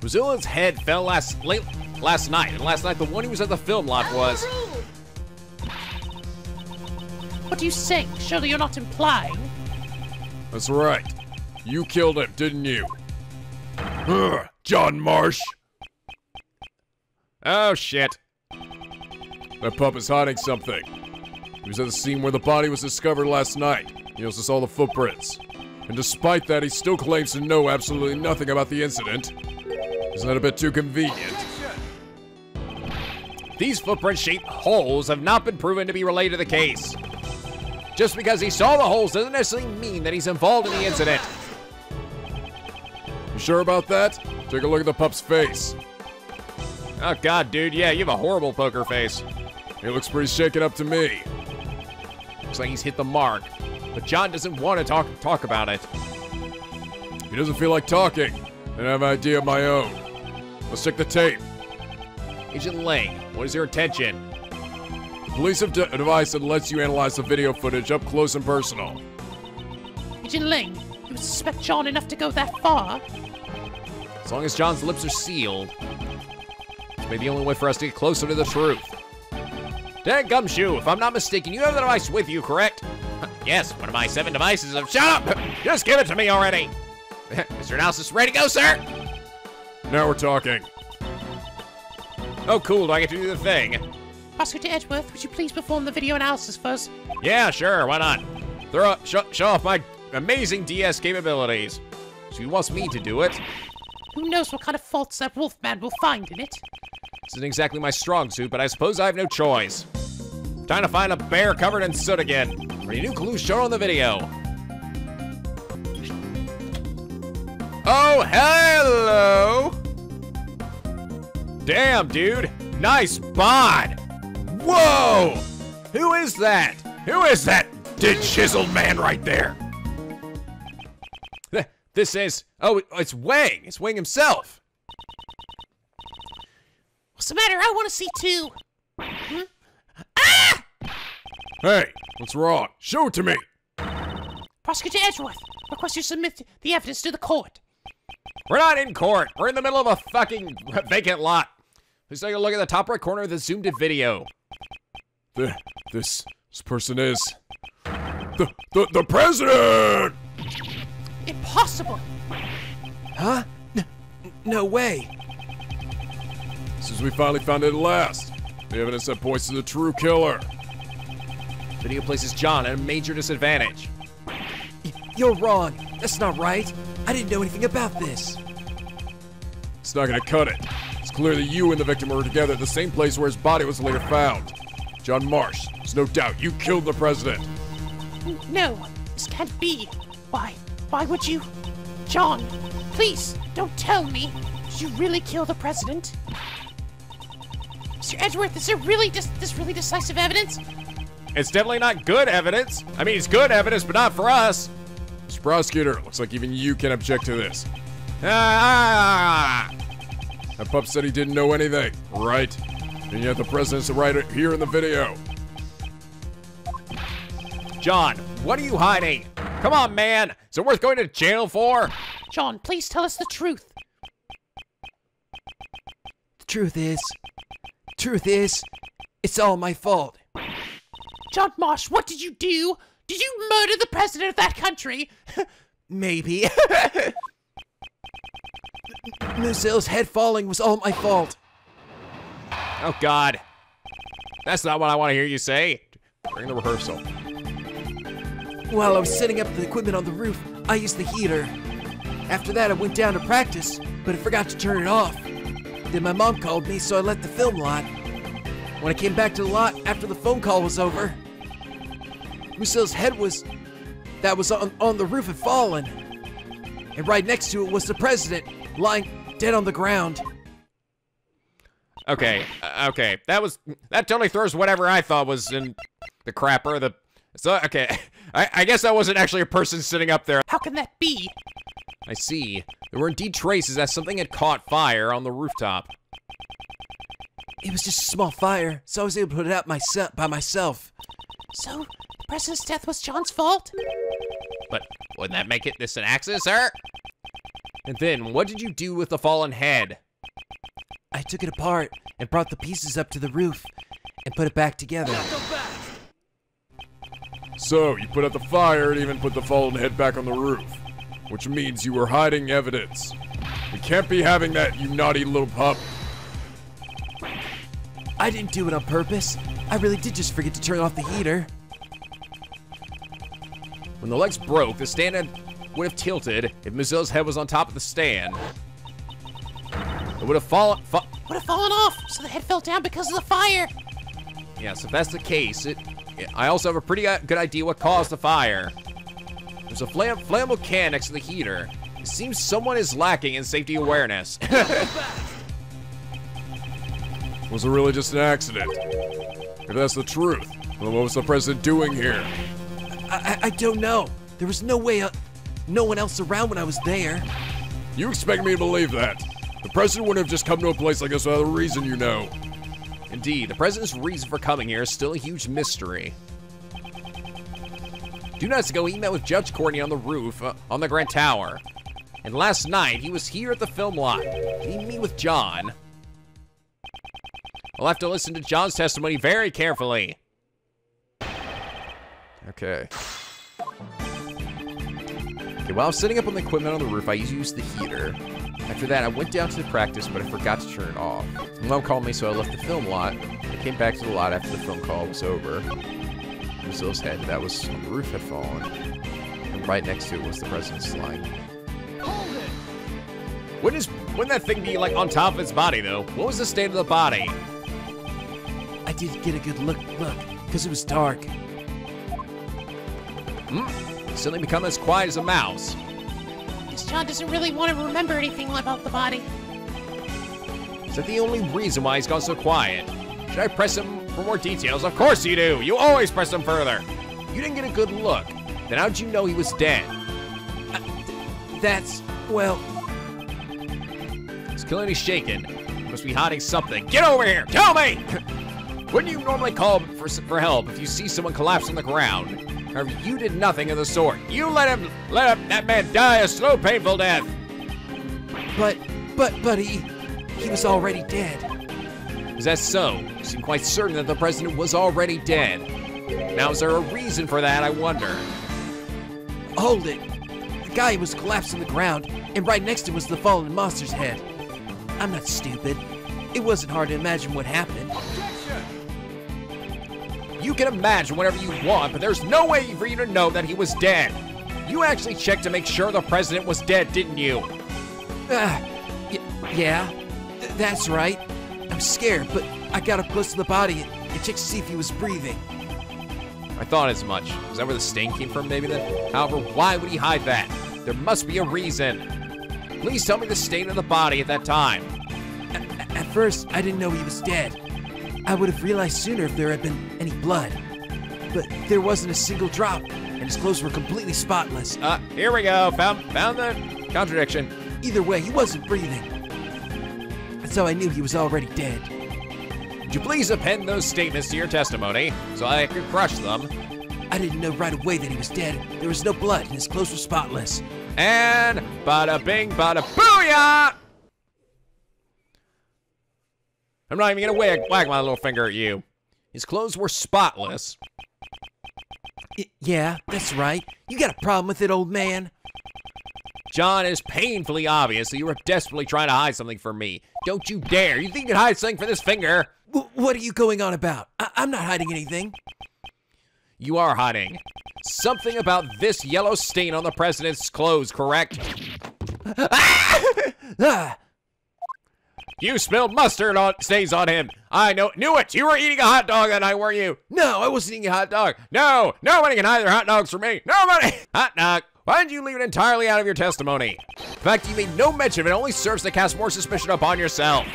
Moozilla's head fell last late last night, and last night the one who was at the film lot was. What are you saying? Surely you're not implying. That's right. You killed him, didn't you? Ugh, John Marsh. Oh shit. That pup is hiding something. He was at the scene where the body was discovered last night. He also saw the footprints. And despite that, he still claims to know absolutely nothing about the incident. Isn't that a bit too convenient? These footprint-shaped holes have not been proven to be related to the case. Just because he saw the holes doesn't necessarily mean that he's involved in the incident. You sure about that? Take a look at the pup's face. Oh god, dude, yeah, you have a horrible poker face. He looks pretty shaken up to me. Looks like he's hit the mark. But John doesn't want to talk talk about it. He doesn't feel like talking, and I have an idea of my own. Let's check the tape. Agent Lang, what is your intention? The police have de- a device that lets you analyze the video footage up close and personal. Agent Ling, you suspect John enough to go that far? As long as John's lips are sealed, it's maybe the only way for us to get closer to the truth. Dad Gumshoe, if I'm not mistaken, you have the device with you, correct? yes, one of my seven devices. Of Shut up! Just give it to me already. Mr. Analysis, ready to go, sir? Now we're talking. Oh, cool. Do I get to do the thing? Prosecutor Edgeworth, would you please perform the video analysis first? Yeah, sure. Why not? Throw up, show, show off my amazing DS capabilities. She wants me to do it. Who knows what kind of faults that Wolfman will find in it? Isn't exactly my strong suit, but I suppose I have no choice. Time to find a bear covered in soot again. For any new clues shown on the video. Oh, hello! Damn, dude. Nice bod. Whoa! Who is that? Who is that dead chiseled man right there? This is. Oh, it's Huang. It's Huang himself. What's the matter? I want to see too. Hmm? Ah! Hey, what's wrong? Show it to me. Prosecutor Edgeworth, request you submit the evidence to the court. We're not in court. We're in the middle of a fucking vacant lot. Please take a look at the top right corner of the zoomed in video. The, this, this person is the, the the president. Impossible. Huh? N- no way. Since we finally found it at last, the evidence that points to the true killer. Video places John at a major disadvantage. You're wrong. That's not right. I didn't know anything about this. It's not gonna cut it. It's clear that you and the victim were together at the same place where his body was later found. John Marsh, there's no doubt you killed the president. No, this can't be. Why? Why would you? John, please, don't tell me. Did you really kill the president? Mr. Edgeworth, is there really dis- this really decisive evidence? It's definitely not good evidence. I mean, it's good evidence, but not for us. Mr. Prosecutor, looks like even you can object to this. Ah, ah, ah, ah! That pup said he didn't know anything, right? And yet the president's right here in the video. John, what are you hiding? Come on, man. Is it worth going to jail for? John, please tell us the truth. The truth is, truth is, it's all my fault. John Marsh, what did you do? Did you murder the president of that country? Maybe. Lucille's head falling was all my fault. Oh, God. That's not what I want to hear you say. During the rehearsal. While I was setting up the equipment on the roof, I used the heater. After that, I went down to practice, but I forgot to turn it off. Then my mom called me, so I left the film lot. When I came back to the lot after the phone call was over, Lucille's head was that was on, on the roof had fallen. And right next to it was the president, lying dead on the ground. Okay, uh, okay. That was that totally throws whatever I thought was in the crapper. The so okay. I, I guess that wasn't actually a person sitting up there. How can that be? I see. There were indeed traces that something had caught fire on the rooftop. It was just a small fire, so I was able to put it out myself by myself. So, the president's death was John's fault? But wouldn't that make it this an accident, sir? And then, what did you do with the fallen head? I took it apart and brought the pieces up to the roof and put it back together. So, you put out the fire and even put the fallen head back on the roof. Which means you were hiding evidence. We can't be having that, you naughty little pup. I didn't do it on purpose. I really did just forget to turn off the heater. When the legs broke, the stand had, would have tilted if Moozilla's head was on top of the stand. It would have fallen. Fa- Would have fallen off, so the head fell down because of the fire. yes, if that's the case, it, I also have a pretty uh, good idea what caused the fire. There's a flam- flammable can next to the heater. It seems someone is lacking in safety awareness. Was it really just an accident? If that's the truth, then what was the president doing here? I, I, I don't know. There was no way, uh, no one else around when I was there. You expect me to believe that? The president wouldn't have just come to a place like this without a reason, you know. Indeed, the president's reason for coming here is still a huge mystery. Two nights ago, he met with Judge Courtney on the roof uh, on the Grand Tower. And last night, he was here at the film lot. Did he meet with John? I'll have to listen to John's testimony very carefully. Okay. Okay, while I was setting up on the equipment on the roof, I used the heater. After that, I went down to the practice, but I forgot to turn it off. Mom called me, so I left the film lot. I came back to the lot after the film call was over. Brazil's head that was on the roof had fallen. And right next to it was the president's slide. Wouldn't, his, wouldn't that thing be like on top of its body though? What was the state of the body? I did get a good look, look, because it was dark. Hmm. Suddenly become as quiet as a mouse. Because John doesn't really want to remember anything about the body. Is that the only reason why he's gone so quiet? Should I press him for more details? Of course you do! You always press him further! You didn't get a good look. Then how'd you know he was dead? Uh, that's, well, He's clearly shaken. He must be hiding something. Get over here! Tell me! Wouldn't you normally call for, for help if you see someone collapse on the ground? However, you did nothing of the sort. You let him, let him, that man die a slow, painful death. but, but, but he, he was already dead. Is that so? You seem quite certain that the president was already dead. Now, is there a reason for that, I wonder? Hold it. The guy was collapsed on the ground, and right next to him was the fallen monster's head. I'm not stupid. It wasn't hard to imagine what happened. You can imagine whatever you want, but there's no way for you to know that he was dead. You actually checked to make sure the president was dead, didn't you? Ah, y- yeah, th- that's right. I'm scared, but I got up close to the body and, and checked to see if he was breathing. I thought as much. Is that where the stain came from, maybe then? However, why would he hide that? There must be a reason. Please tell me the state of the body at that time. A- At first, I didn't know he was dead. I would have realized sooner if there had been any blood. But there wasn't a single drop, and his clothes were completely spotless. Uh, here we go. Found found the contradiction. Either way, he wasn't breathing. That's how I knew he was already dead. Would you please append those statements to your testimony so I could crush them? I didn't know right away that he was dead. There was no blood, and his clothes were spotless. And bada bing, bada booyah! I'm not even gonna wag, wag my little finger at you. His clothes were spotless. Y- yeah, that's right. You got a problem with it, old man? John, it is painfully obvious that you were desperately trying to hide something from me. Don't you dare! You think you can hide something from this finger? What are you going on about? I- I'm not hiding anything. You are hiding. Something about this yellow stain on the president's clothes, correct? Ah, You spilled mustard on stains on him. I know knew it. You were eating a hot dog that night, weren't you? no, I wasn't eating a hot dog. No, nobody can hide their hot dogs from me. Nobody. Hot dog. Why did you leave it entirely out of your testimony? In fact, you made no mention of it. Only serves to cast more suspicion upon yourself.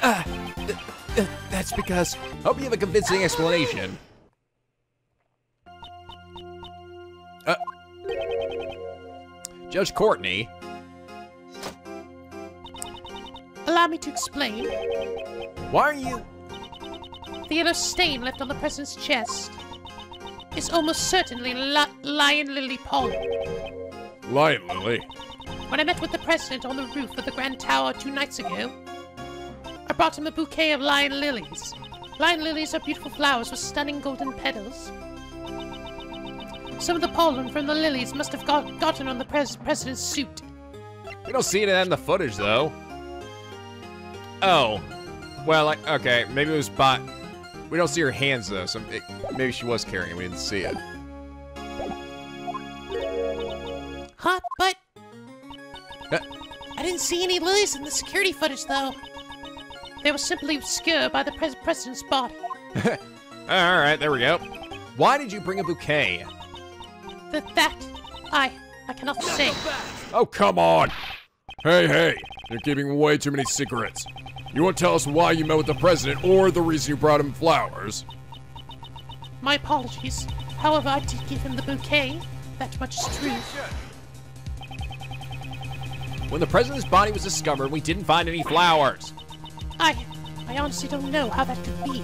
Uh, that's because Hope you have a convincing explanation. Uh, Judge Courtney, Allow me to explain. why are you? The yellow stain left on the president's chest is almost certainly Li- Lion Lily Pollen. Lion Lily. When I met with the president on the roof of the Grand Tower two nights ago, I brought him a bouquet of lion lilies. Lion lilies are beautiful flowers with stunning golden petals. Some of the pollen from the lilies must have got, gotten on the pres- president's suit. We don't see it in the footage, though. Oh. Well, like, okay, maybe it was bot. We don't see her hands, though, so it, maybe she was carrying it. We didn't see it. Huh? But Uh, I didn't see any lilies in the security footage, though. They were simply obscured by the pres- president's body. All right, there we go. Why did you bring a bouquet? That that I I cannot say. Oh, come on! Hey, hey, you're keeping way too many secrets. You won't tell us why you met with the president or the reason you brought him flowers. My apologies. However, I did give him the bouquet. That much is true. When the president's body was discovered, we didn't find any flowers. I I honestly don't know how that could be.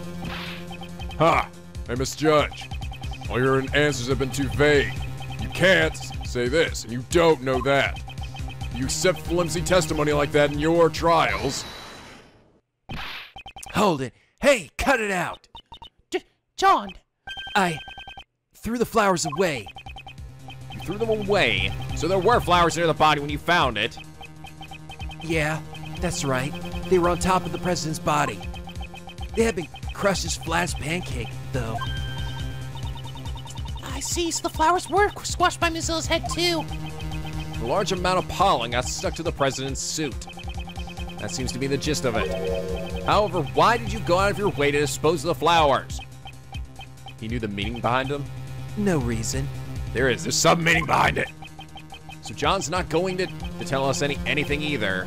Ha! I misjudge. All your answers have been too vague. You can't say this, and you don't know that. You accept flimsy testimony like that in your trials. Hold it. Hey, cut it out. J- John, I threw the flowers away. You threw them away, so there were flowers near the body when you found it. Yeah, that's right. They were on top of the president's body. They had been crushed as flat as pancake, though. I see. So the flowers were squashed by Moozilla's head too. A large amount of pollen got stuck to the president's suit. That seems to be the gist of it. However, why did you go out of your way to dispose of the flowers? He knew the meaning behind them? No reason. There is. There's some meaning behind it. So John's not going to, to tell us any anything either.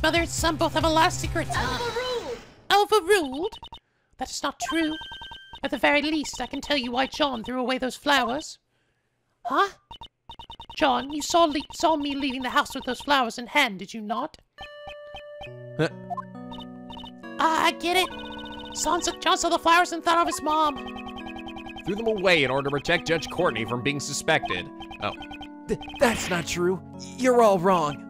His mother and son both have a lot of secrets. Overruled. Overruled? That is not true. At the very least, I can tell you why John threw away those flowers. Huh? John, you saw le- saw me leaving the house with those flowers in hand, did you not? Huh. Ah, I get it. Son, John saw the flowers and thought of his mom. Threw them away in order to protect Judge Courtney from being suspected. Oh, Th- that's not true. You're all wrong.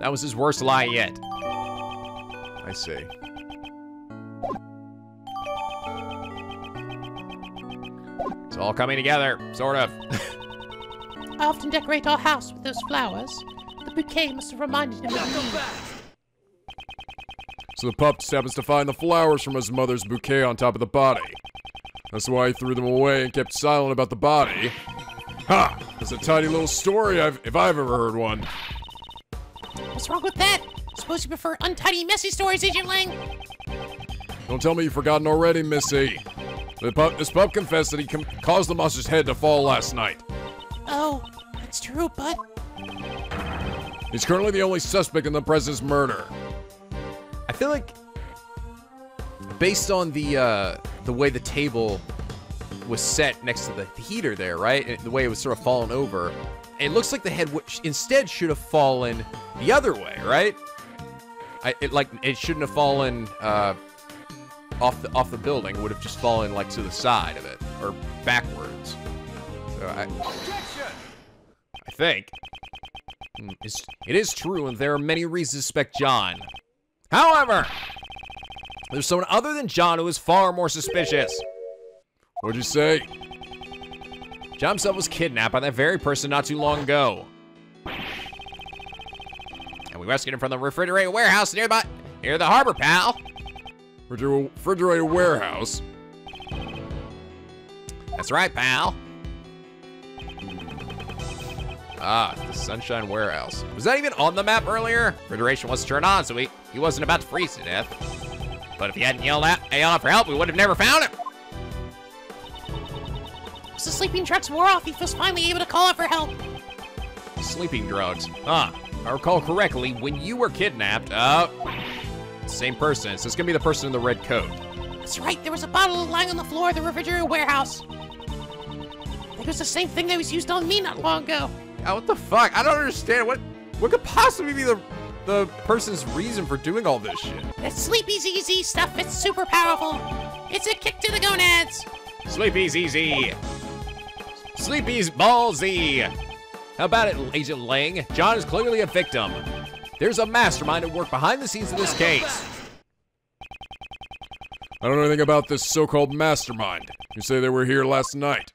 That was his worst lie yet. I see. It's all coming together, sort of. I often decorate our house with those flowers. The bouquet must have reminded him of me. So the pup just happens to find the flowers from his mother's bouquet on top of the body. That's why he threw them away and kept silent about the body. Ha! That's a tiny little story I've, if I've ever heard one. What's wrong with that? Suppose you prefer untidy, messy stories, Agent Lang? Don't tell me you've forgotten already, Missy. The pup, this pup confessed that he com- caused the monster's head to fall last night. Oh, that's true, but He's currently the only suspect in the president's murder. I feel like, based on the uh, the way the table was set next to the, the heater there, right, and the way it was sort of fallen over, it looks like the head which instead should have fallen the other way, right? I, it like it shouldn't have fallen uh, off the off the building. It would have just fallen like to the side of it or backwards. So I, I think Mm, it's, it is true, and there are many reasons to suspect John. However, there's someone other than John who is far more suspicious. What'd you say? John himself was kidnapped by that very person not too long ago. And we rescued him from the refrigerator warehouse near the, near the harbor, pal. Refrigerator warehouse. That's right, pal. Ah, the Sunshine Warehouse. Was that even on the map earlier? Refrigeration wasn't turned on, so he, he wasn't about to freeze to death. But if he hadn't yelled out, yelled out for help, we would have never found him. As the sleeping drugs wore off, he was finally able to call out for help. Sleeping drugs. Ah, I recall correctly, when you were kidnapped, uh, same person. So it's gonna be the person in the red coat. That's right, there was a bottle lying on the floor of the refrigerator warehouse. It was the same thing that was used on me not long ago. Ah, what the fuck? I don't understand. What what could possibly be the the person's reason for doing all this shit? That Sleepy's Easy stuff, it's super powerful. It's a kick to the gonads. Sleepy's easy. Sleepy's ballsy. How about it, Agent Lang? John is clearly a victim. There's a mastermind at work behind the scenes of this case. I don't know anything about this so-called mastermind. You say they were here last night.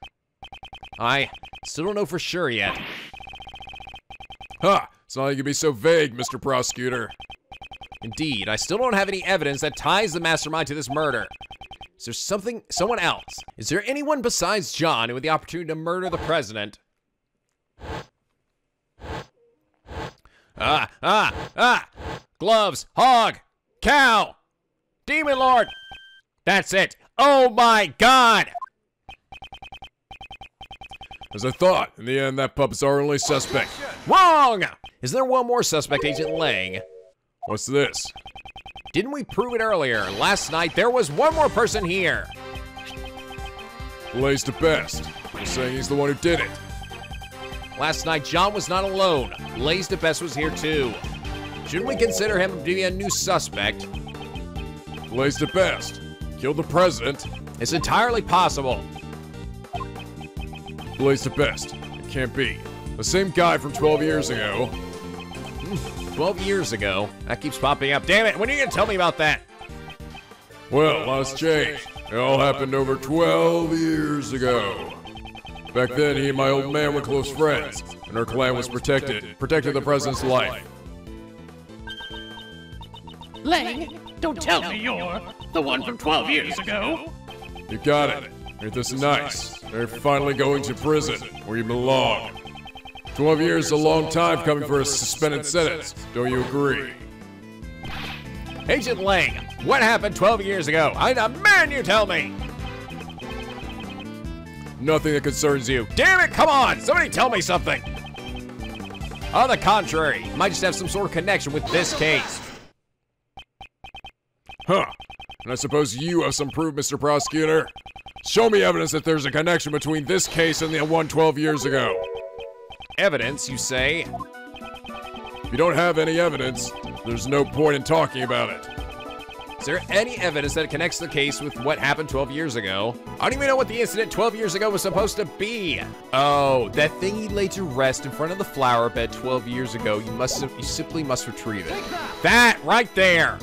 I still don't know for sure yet. Ha! It's not like you can be so vague, Mr. Prosecutor. Indeed, I still don't have any evidence that ties the mastermind to this murder. Is there something, someone else? Is there anyone besides John who had the opportunity to murder the president? Ah, ah, ah! Gloves, hog, cow, demon lord! That's it! Oh my god! As I thought, in the end, that pup is our only suspect. Wrong! Is there one more suspect, Agent Lang? What's this? Didn't we prove it earlier? Last night there was one more person here. Blaise Debeste. You're saying he's the one who did it. Last night John was not alone. Blaise Debeste was here too. Shouldn't we consider him to be a new suspect? Blaise Debeste. Killed the president. It's entirely possible. Blaise Debeste. It can't be. The same guy from 12 years ago. Hmm. 12 years ago. That keeps popping up. Damn it, when are you gonna tell me about that? Well, lots changed. It all happened over 12 years ago. Back then, he and my old man were close friends, and our clan was protected, protected the president's life. Lang, don't tell me you're the one from 12 years ago. You got it. Ain't this nice? They're finally going to prison, where you belong. 12 years is a long time coming for a suspended sentence. Don't you agree? Agent Lang, what happened 12 years ago? I demand you tell me. Nothing that concerns you. Damn it, come on! Somebody tell me something! On the contrary, you might just have some sort of connection with this case. Huh. And I suppose you have some proof, Mr. Prosecutor? Show me evidence that there's a connection between this case and the one 12 years ago. Evidence, you say? If you don't have any evidence, there's no point in talking about it. Is there any evidence that connects the case with what happened 12 years ago? I don't even know what the incident 12 years ago was supposed to be. Oh, that thing he laid to rest in front of the flower bed 12 years ago. You must, you simply must retrieve it. That right there.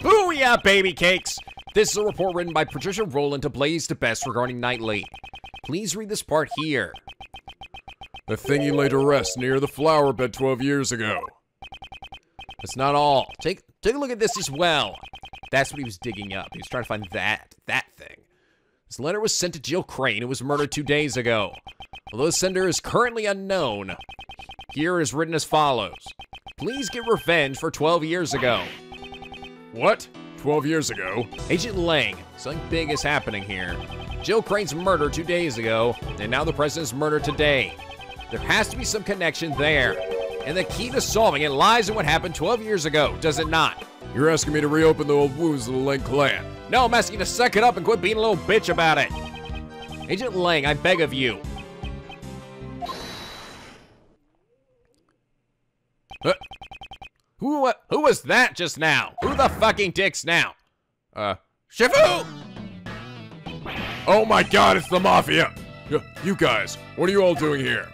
Booyah, baby cakes. This is a report written by Patricia Roland to Blaise Debeste regarding Knightley. Please read this part here. The thing you laid to rest near the flower bed 12 years ago. That's not all. Take take a look at this as well. That's what he was digging up. He was trying to find that, that thing. This letter was sent to Jill Crane, who was murdered two days ago. Although the sender is currently unknown, here is written as follows. Please get revenge for 12 years ago. What? 12 years ago? Agent Lang, something big is happening here. Jill Crane's murdered two days ago, and now the president's murdered today. There has to be some connection there. And the key to solving it lies in what happened 12 years ago, does it not? You're asking me to reopen the old wounds of the Lang clan. No, I'm asking you to suck it up and quit being a little bitch about it. Agent Lang, I beg of you. Uh, who, uh, who was that just now? Who the fucking dicks now? Uh, Shifu! Oh my god, it's the Mafia! You guys, what are you all doing here?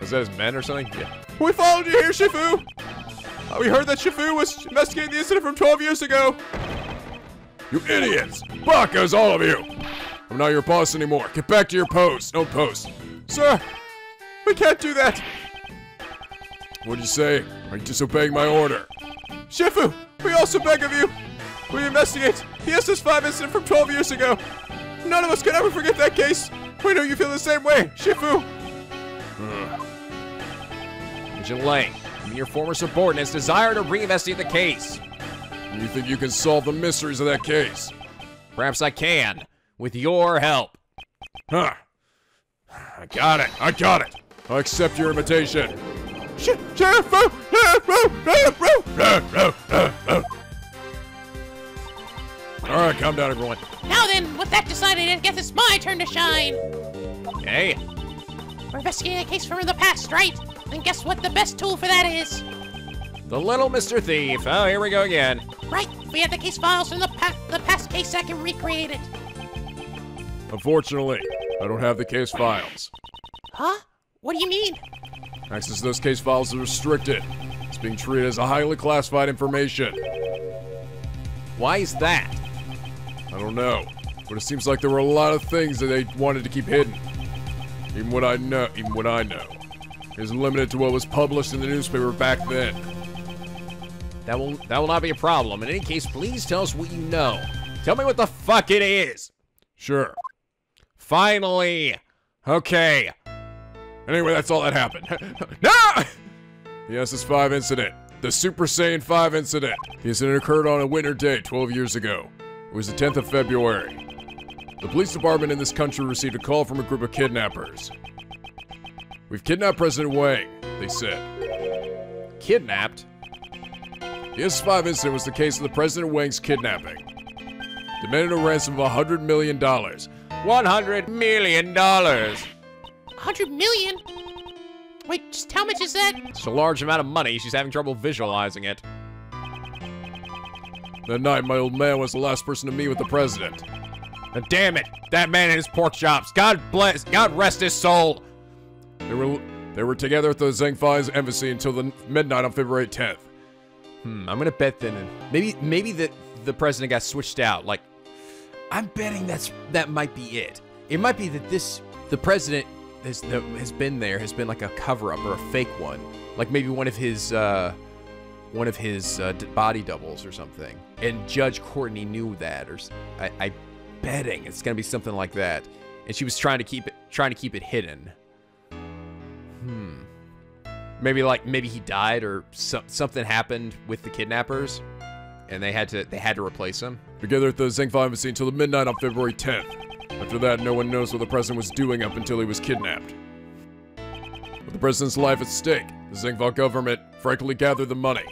Was that his men or something? Yeah. We followed you here, Shifu! Uh, we heard that Shifu was investigating the incident from 12 years ago. You idiots! Buckos, all of you! I'm not your boss anymore. Get back to your post. No post. Sir, we can't do that. What'd you say? Are you disobeying my order? Shifu, we also beg of you. We investigate the SS5 incident from 12 years ago. None of us can ever forget that case. We know you feel the same way, Shifu. Lang, I mean your former subordinates desire to reinvestigate the case. You think you can solve the mysteries of that case? Perhaps I can, with your help. Huh. I got it. I got it. I accept your invitation. All right, calm down, everyone. Now then, with that decided, I guess it's my turn to shine. Hey, We're investigating a case from the past, right? And guess what the best tool for that is? the little Mr. Thief. Oh, here we go again. Right, we have the case files from the, pa- the past case, I can recreate it. Unfortunately, I don't have the case files. Huh? What do you mean? Access to those case files is restricted. It's being treated as a highly classified information. Why is that? I don't know, but it seems like there were a lot of things that they wanted to keep hidden. Even what I know, even what I know, is limited to what was published in the newspaper back then. That will that will not be a problem. In any case, please tell us what you know. Tell me what the fuck it is. Sure. Finally. Okay. Anyway, that's all that happened. No! The SS5 incident. The Super Saiyan 5 incident. The incident occurred on a winter day 12 years ago. It was the 10th of February. The police department in this country received a call from a group of kidnappers. We've kidnapped President Wang, they said. Kidnapped. The SS5 incident was the case of the President Wang's kidnapping. Demanded a ransom of $100 million. One hundred million dollars. A hundred million? Wait, just how much is that? It's a large amount of money. She's having trouble visualizing it. That night, my old man was the last person to meet with the president. Now, damn it! That man and his pork chops. God bless. God rest his soul. They were they were together at the Zheng Fa's embassy until the midnight on February 10th. Hmm, I'm gonna bet then maybe maybe the the president got switched out. Like, I'm betting that's that might be it. It might be that this the president has that has been there has been like a cover up or a fake one. Like maybe one of his uh one of his uh, body doubles or something. And Judge Courtney knew that or I, I betting it's to be something like that. And she was trying to keep it trying to keep it hidden. Maybe like maybe he died or so, something happened with the kidnappers and they had to they had to replace him. Together at the Zheng Fa embassy until the midnight on February 10th. After that, no one knows what the president was doing up until he was kidnapped. With the president's life at stake, the Zheng Fa government frankly gathered the money.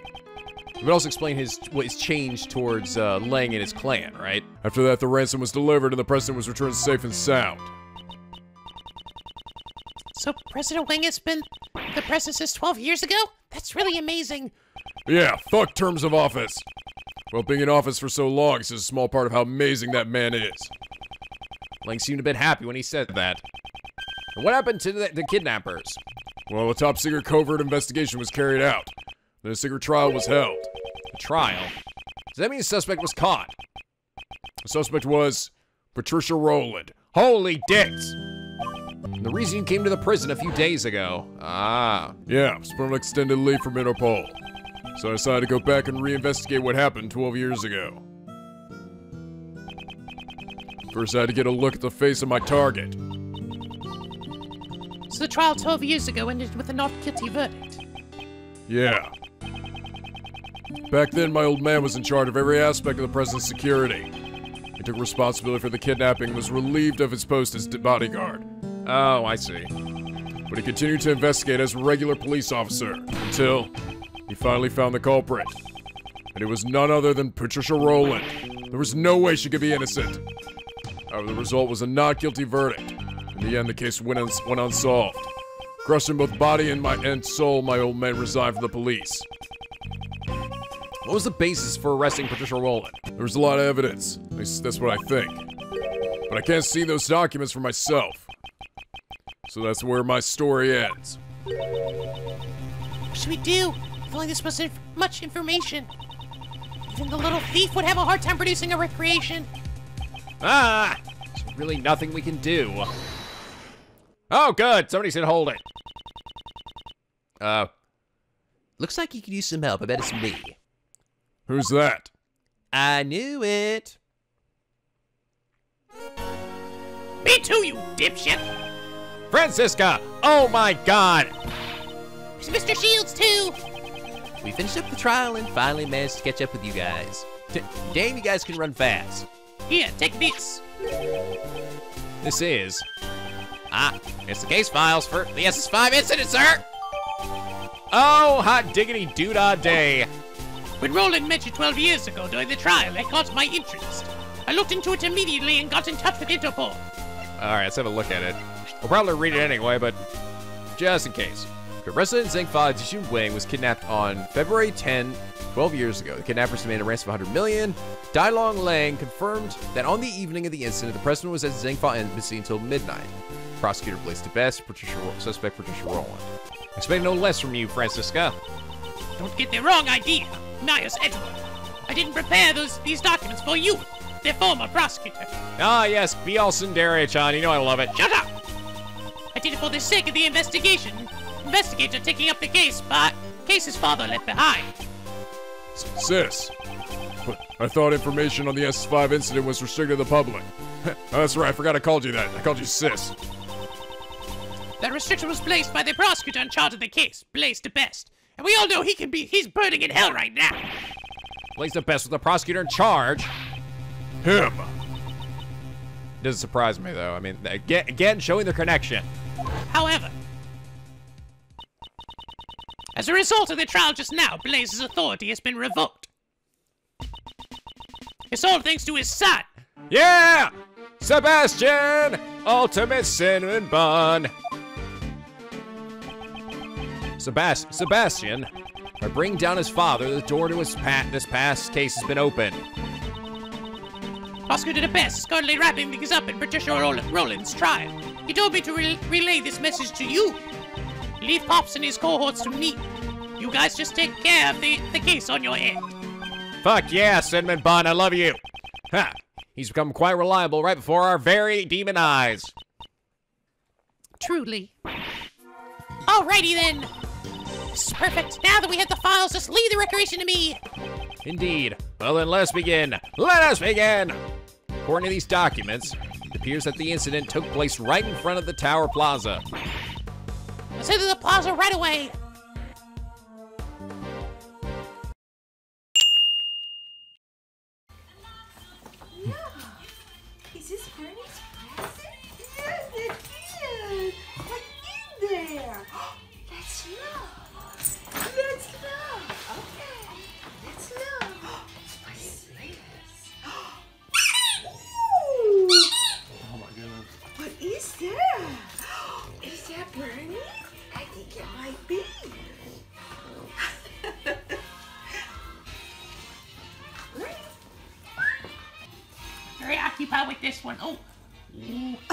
It would also explain his what his change towards uh, Lang and his clan, right? After that, the ransom was delivered and the president was returned safe and sound. So President Wang has been the president since 12 years ago? That's really amazing. Yeah, fuck terms of office. Well, being in office for so long is just a small part of how amazing that man is. Lang seemed a bit happy when he said that. And what happened to the, the kidnappers? Well, a top secret covert investigation was carried out. Then a secret trial was held. A trial. Does that mean the suspect was caught? The suspect was Patricia Roland. Holy dicks! The reason you came to the prison a few days ago. Ah. Yeah, I was put on extended leave from Interpol. So I decided to go back and reinvestigate what happened 12 years ago. First, I had to get a look at the face of my target. So the trial 12 years ago ended with a not guilty verdict. Yeah. Back then, my old man was in charge of every aspect of the president's security. He took responsibility for the kidnapping and was relieved of his post as bodyguard. Oh, I see. But he continued to investigate as a regular police officer until he finally found the culprit. And it was none other than Patricia Roland. There was no way she could be innocent. However, the result was a not guilty verdict. In the end, the case went, uns- went unsolved. Crushed in both body and my and soul, my old man resigned from the police. What was the basis for arresting Patricia Roland? There was a lot of evidence. At least that's what I think. But I can't see those documents for myself. So that's where my story ends. What should we do? I feel this wasn't much information. Even the little thief would have a hard time producing a recreation. Ah! There's really nothing we can do. Oh, good. Somebody said hold it. Uh, Looks like you could use some help. I bet it's me. Who's that? I knew it. Me too, you dipshit. Franziska! Oh my god! There's Mr. Shields too. We finished up the trial and finally managed to catch up with you guys. D- damn, you guys can run fast. Here, take this. This is. Ah, it's the case files for the SS5 incident, sir! Oh, hot diggity doodah day. When Roland mentioned 12 years ago during the trial, it caught my interest. I looked into it immediately and got in touch with Interpol. Alright, let's have a look at it. We'll probably read it anyway, but just in case. The President Zheng Fa Di-Jun Wang was kidnapped on February 10, 12 years ago. The kidnappers demanded a ransom of 100 million. Dailong Lang confirmed that on the evening of the incident, the president was at the Zheng Fa embassy until midnight. Prosecutor Blaise Debeste, Patricia, Ro- suspect Patricia Roland. Expect no less from you, Franziska. Don't get the wrong idea. Nias Edward. I didn't prepare those these documents for you, the former prosecutor. Ah, yes, be all Chan. You know I love it. Shut up! I did it for the sake of the investigation. Investigator taking up the case, but case's father left behind. Sis. But I thought information on the S5 incident was restricted to the public. oh, that's right, I forgot I called you that. I called you sis. That restriction was placed by the prosecutor in charge of the case, Blaise Debeste. And we all know he can be he's burning in hell right now. Blaise Debeste with the prosecutor in charge. Him. Doesn't surprise me, though. I mean, again, again showing the connection. However, as a result of the trial just now, Blaise's authority has been revoked. It's all thanks to his son. Yeah! Sebastian! Ultimate cinnamon bun! Sebast- Sebastian, by bringing down his father, the door to his pat this past case has been opened. Oscar did the Best currently wrapping things up in Patricia Roland's trial. He told me to re- relay this message to you. Leave Pops and his cohorts to me. You guys just take care of the, the case on your end. Fuck yeah, Cinnamon Bun, I love you! Ha! He's become quite reliable right before our very demon eyes. Truly. Alrighty then. Perfect. Now that we have the files, just leave the recreation to me. Indeed. Well then, let's begin. Let us begin! According to these documents, it appears that the incident took place right in front of the Tower Plaza. Let's head to the plaza right away. Very with this one. Oh. Ooh.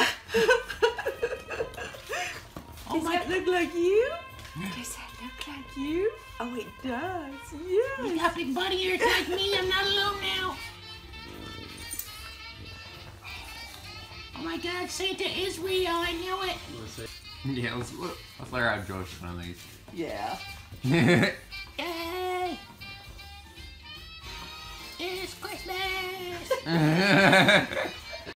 oh Does my that look like you? Does that look like you? Oh, it does. You Yes. got big bunny ears like me. I'm not alone now. Oh my god, Santa is real. I knew it. Yeah, let's let's let her have Joseph on these. Yeah. Yay! It's Christmas!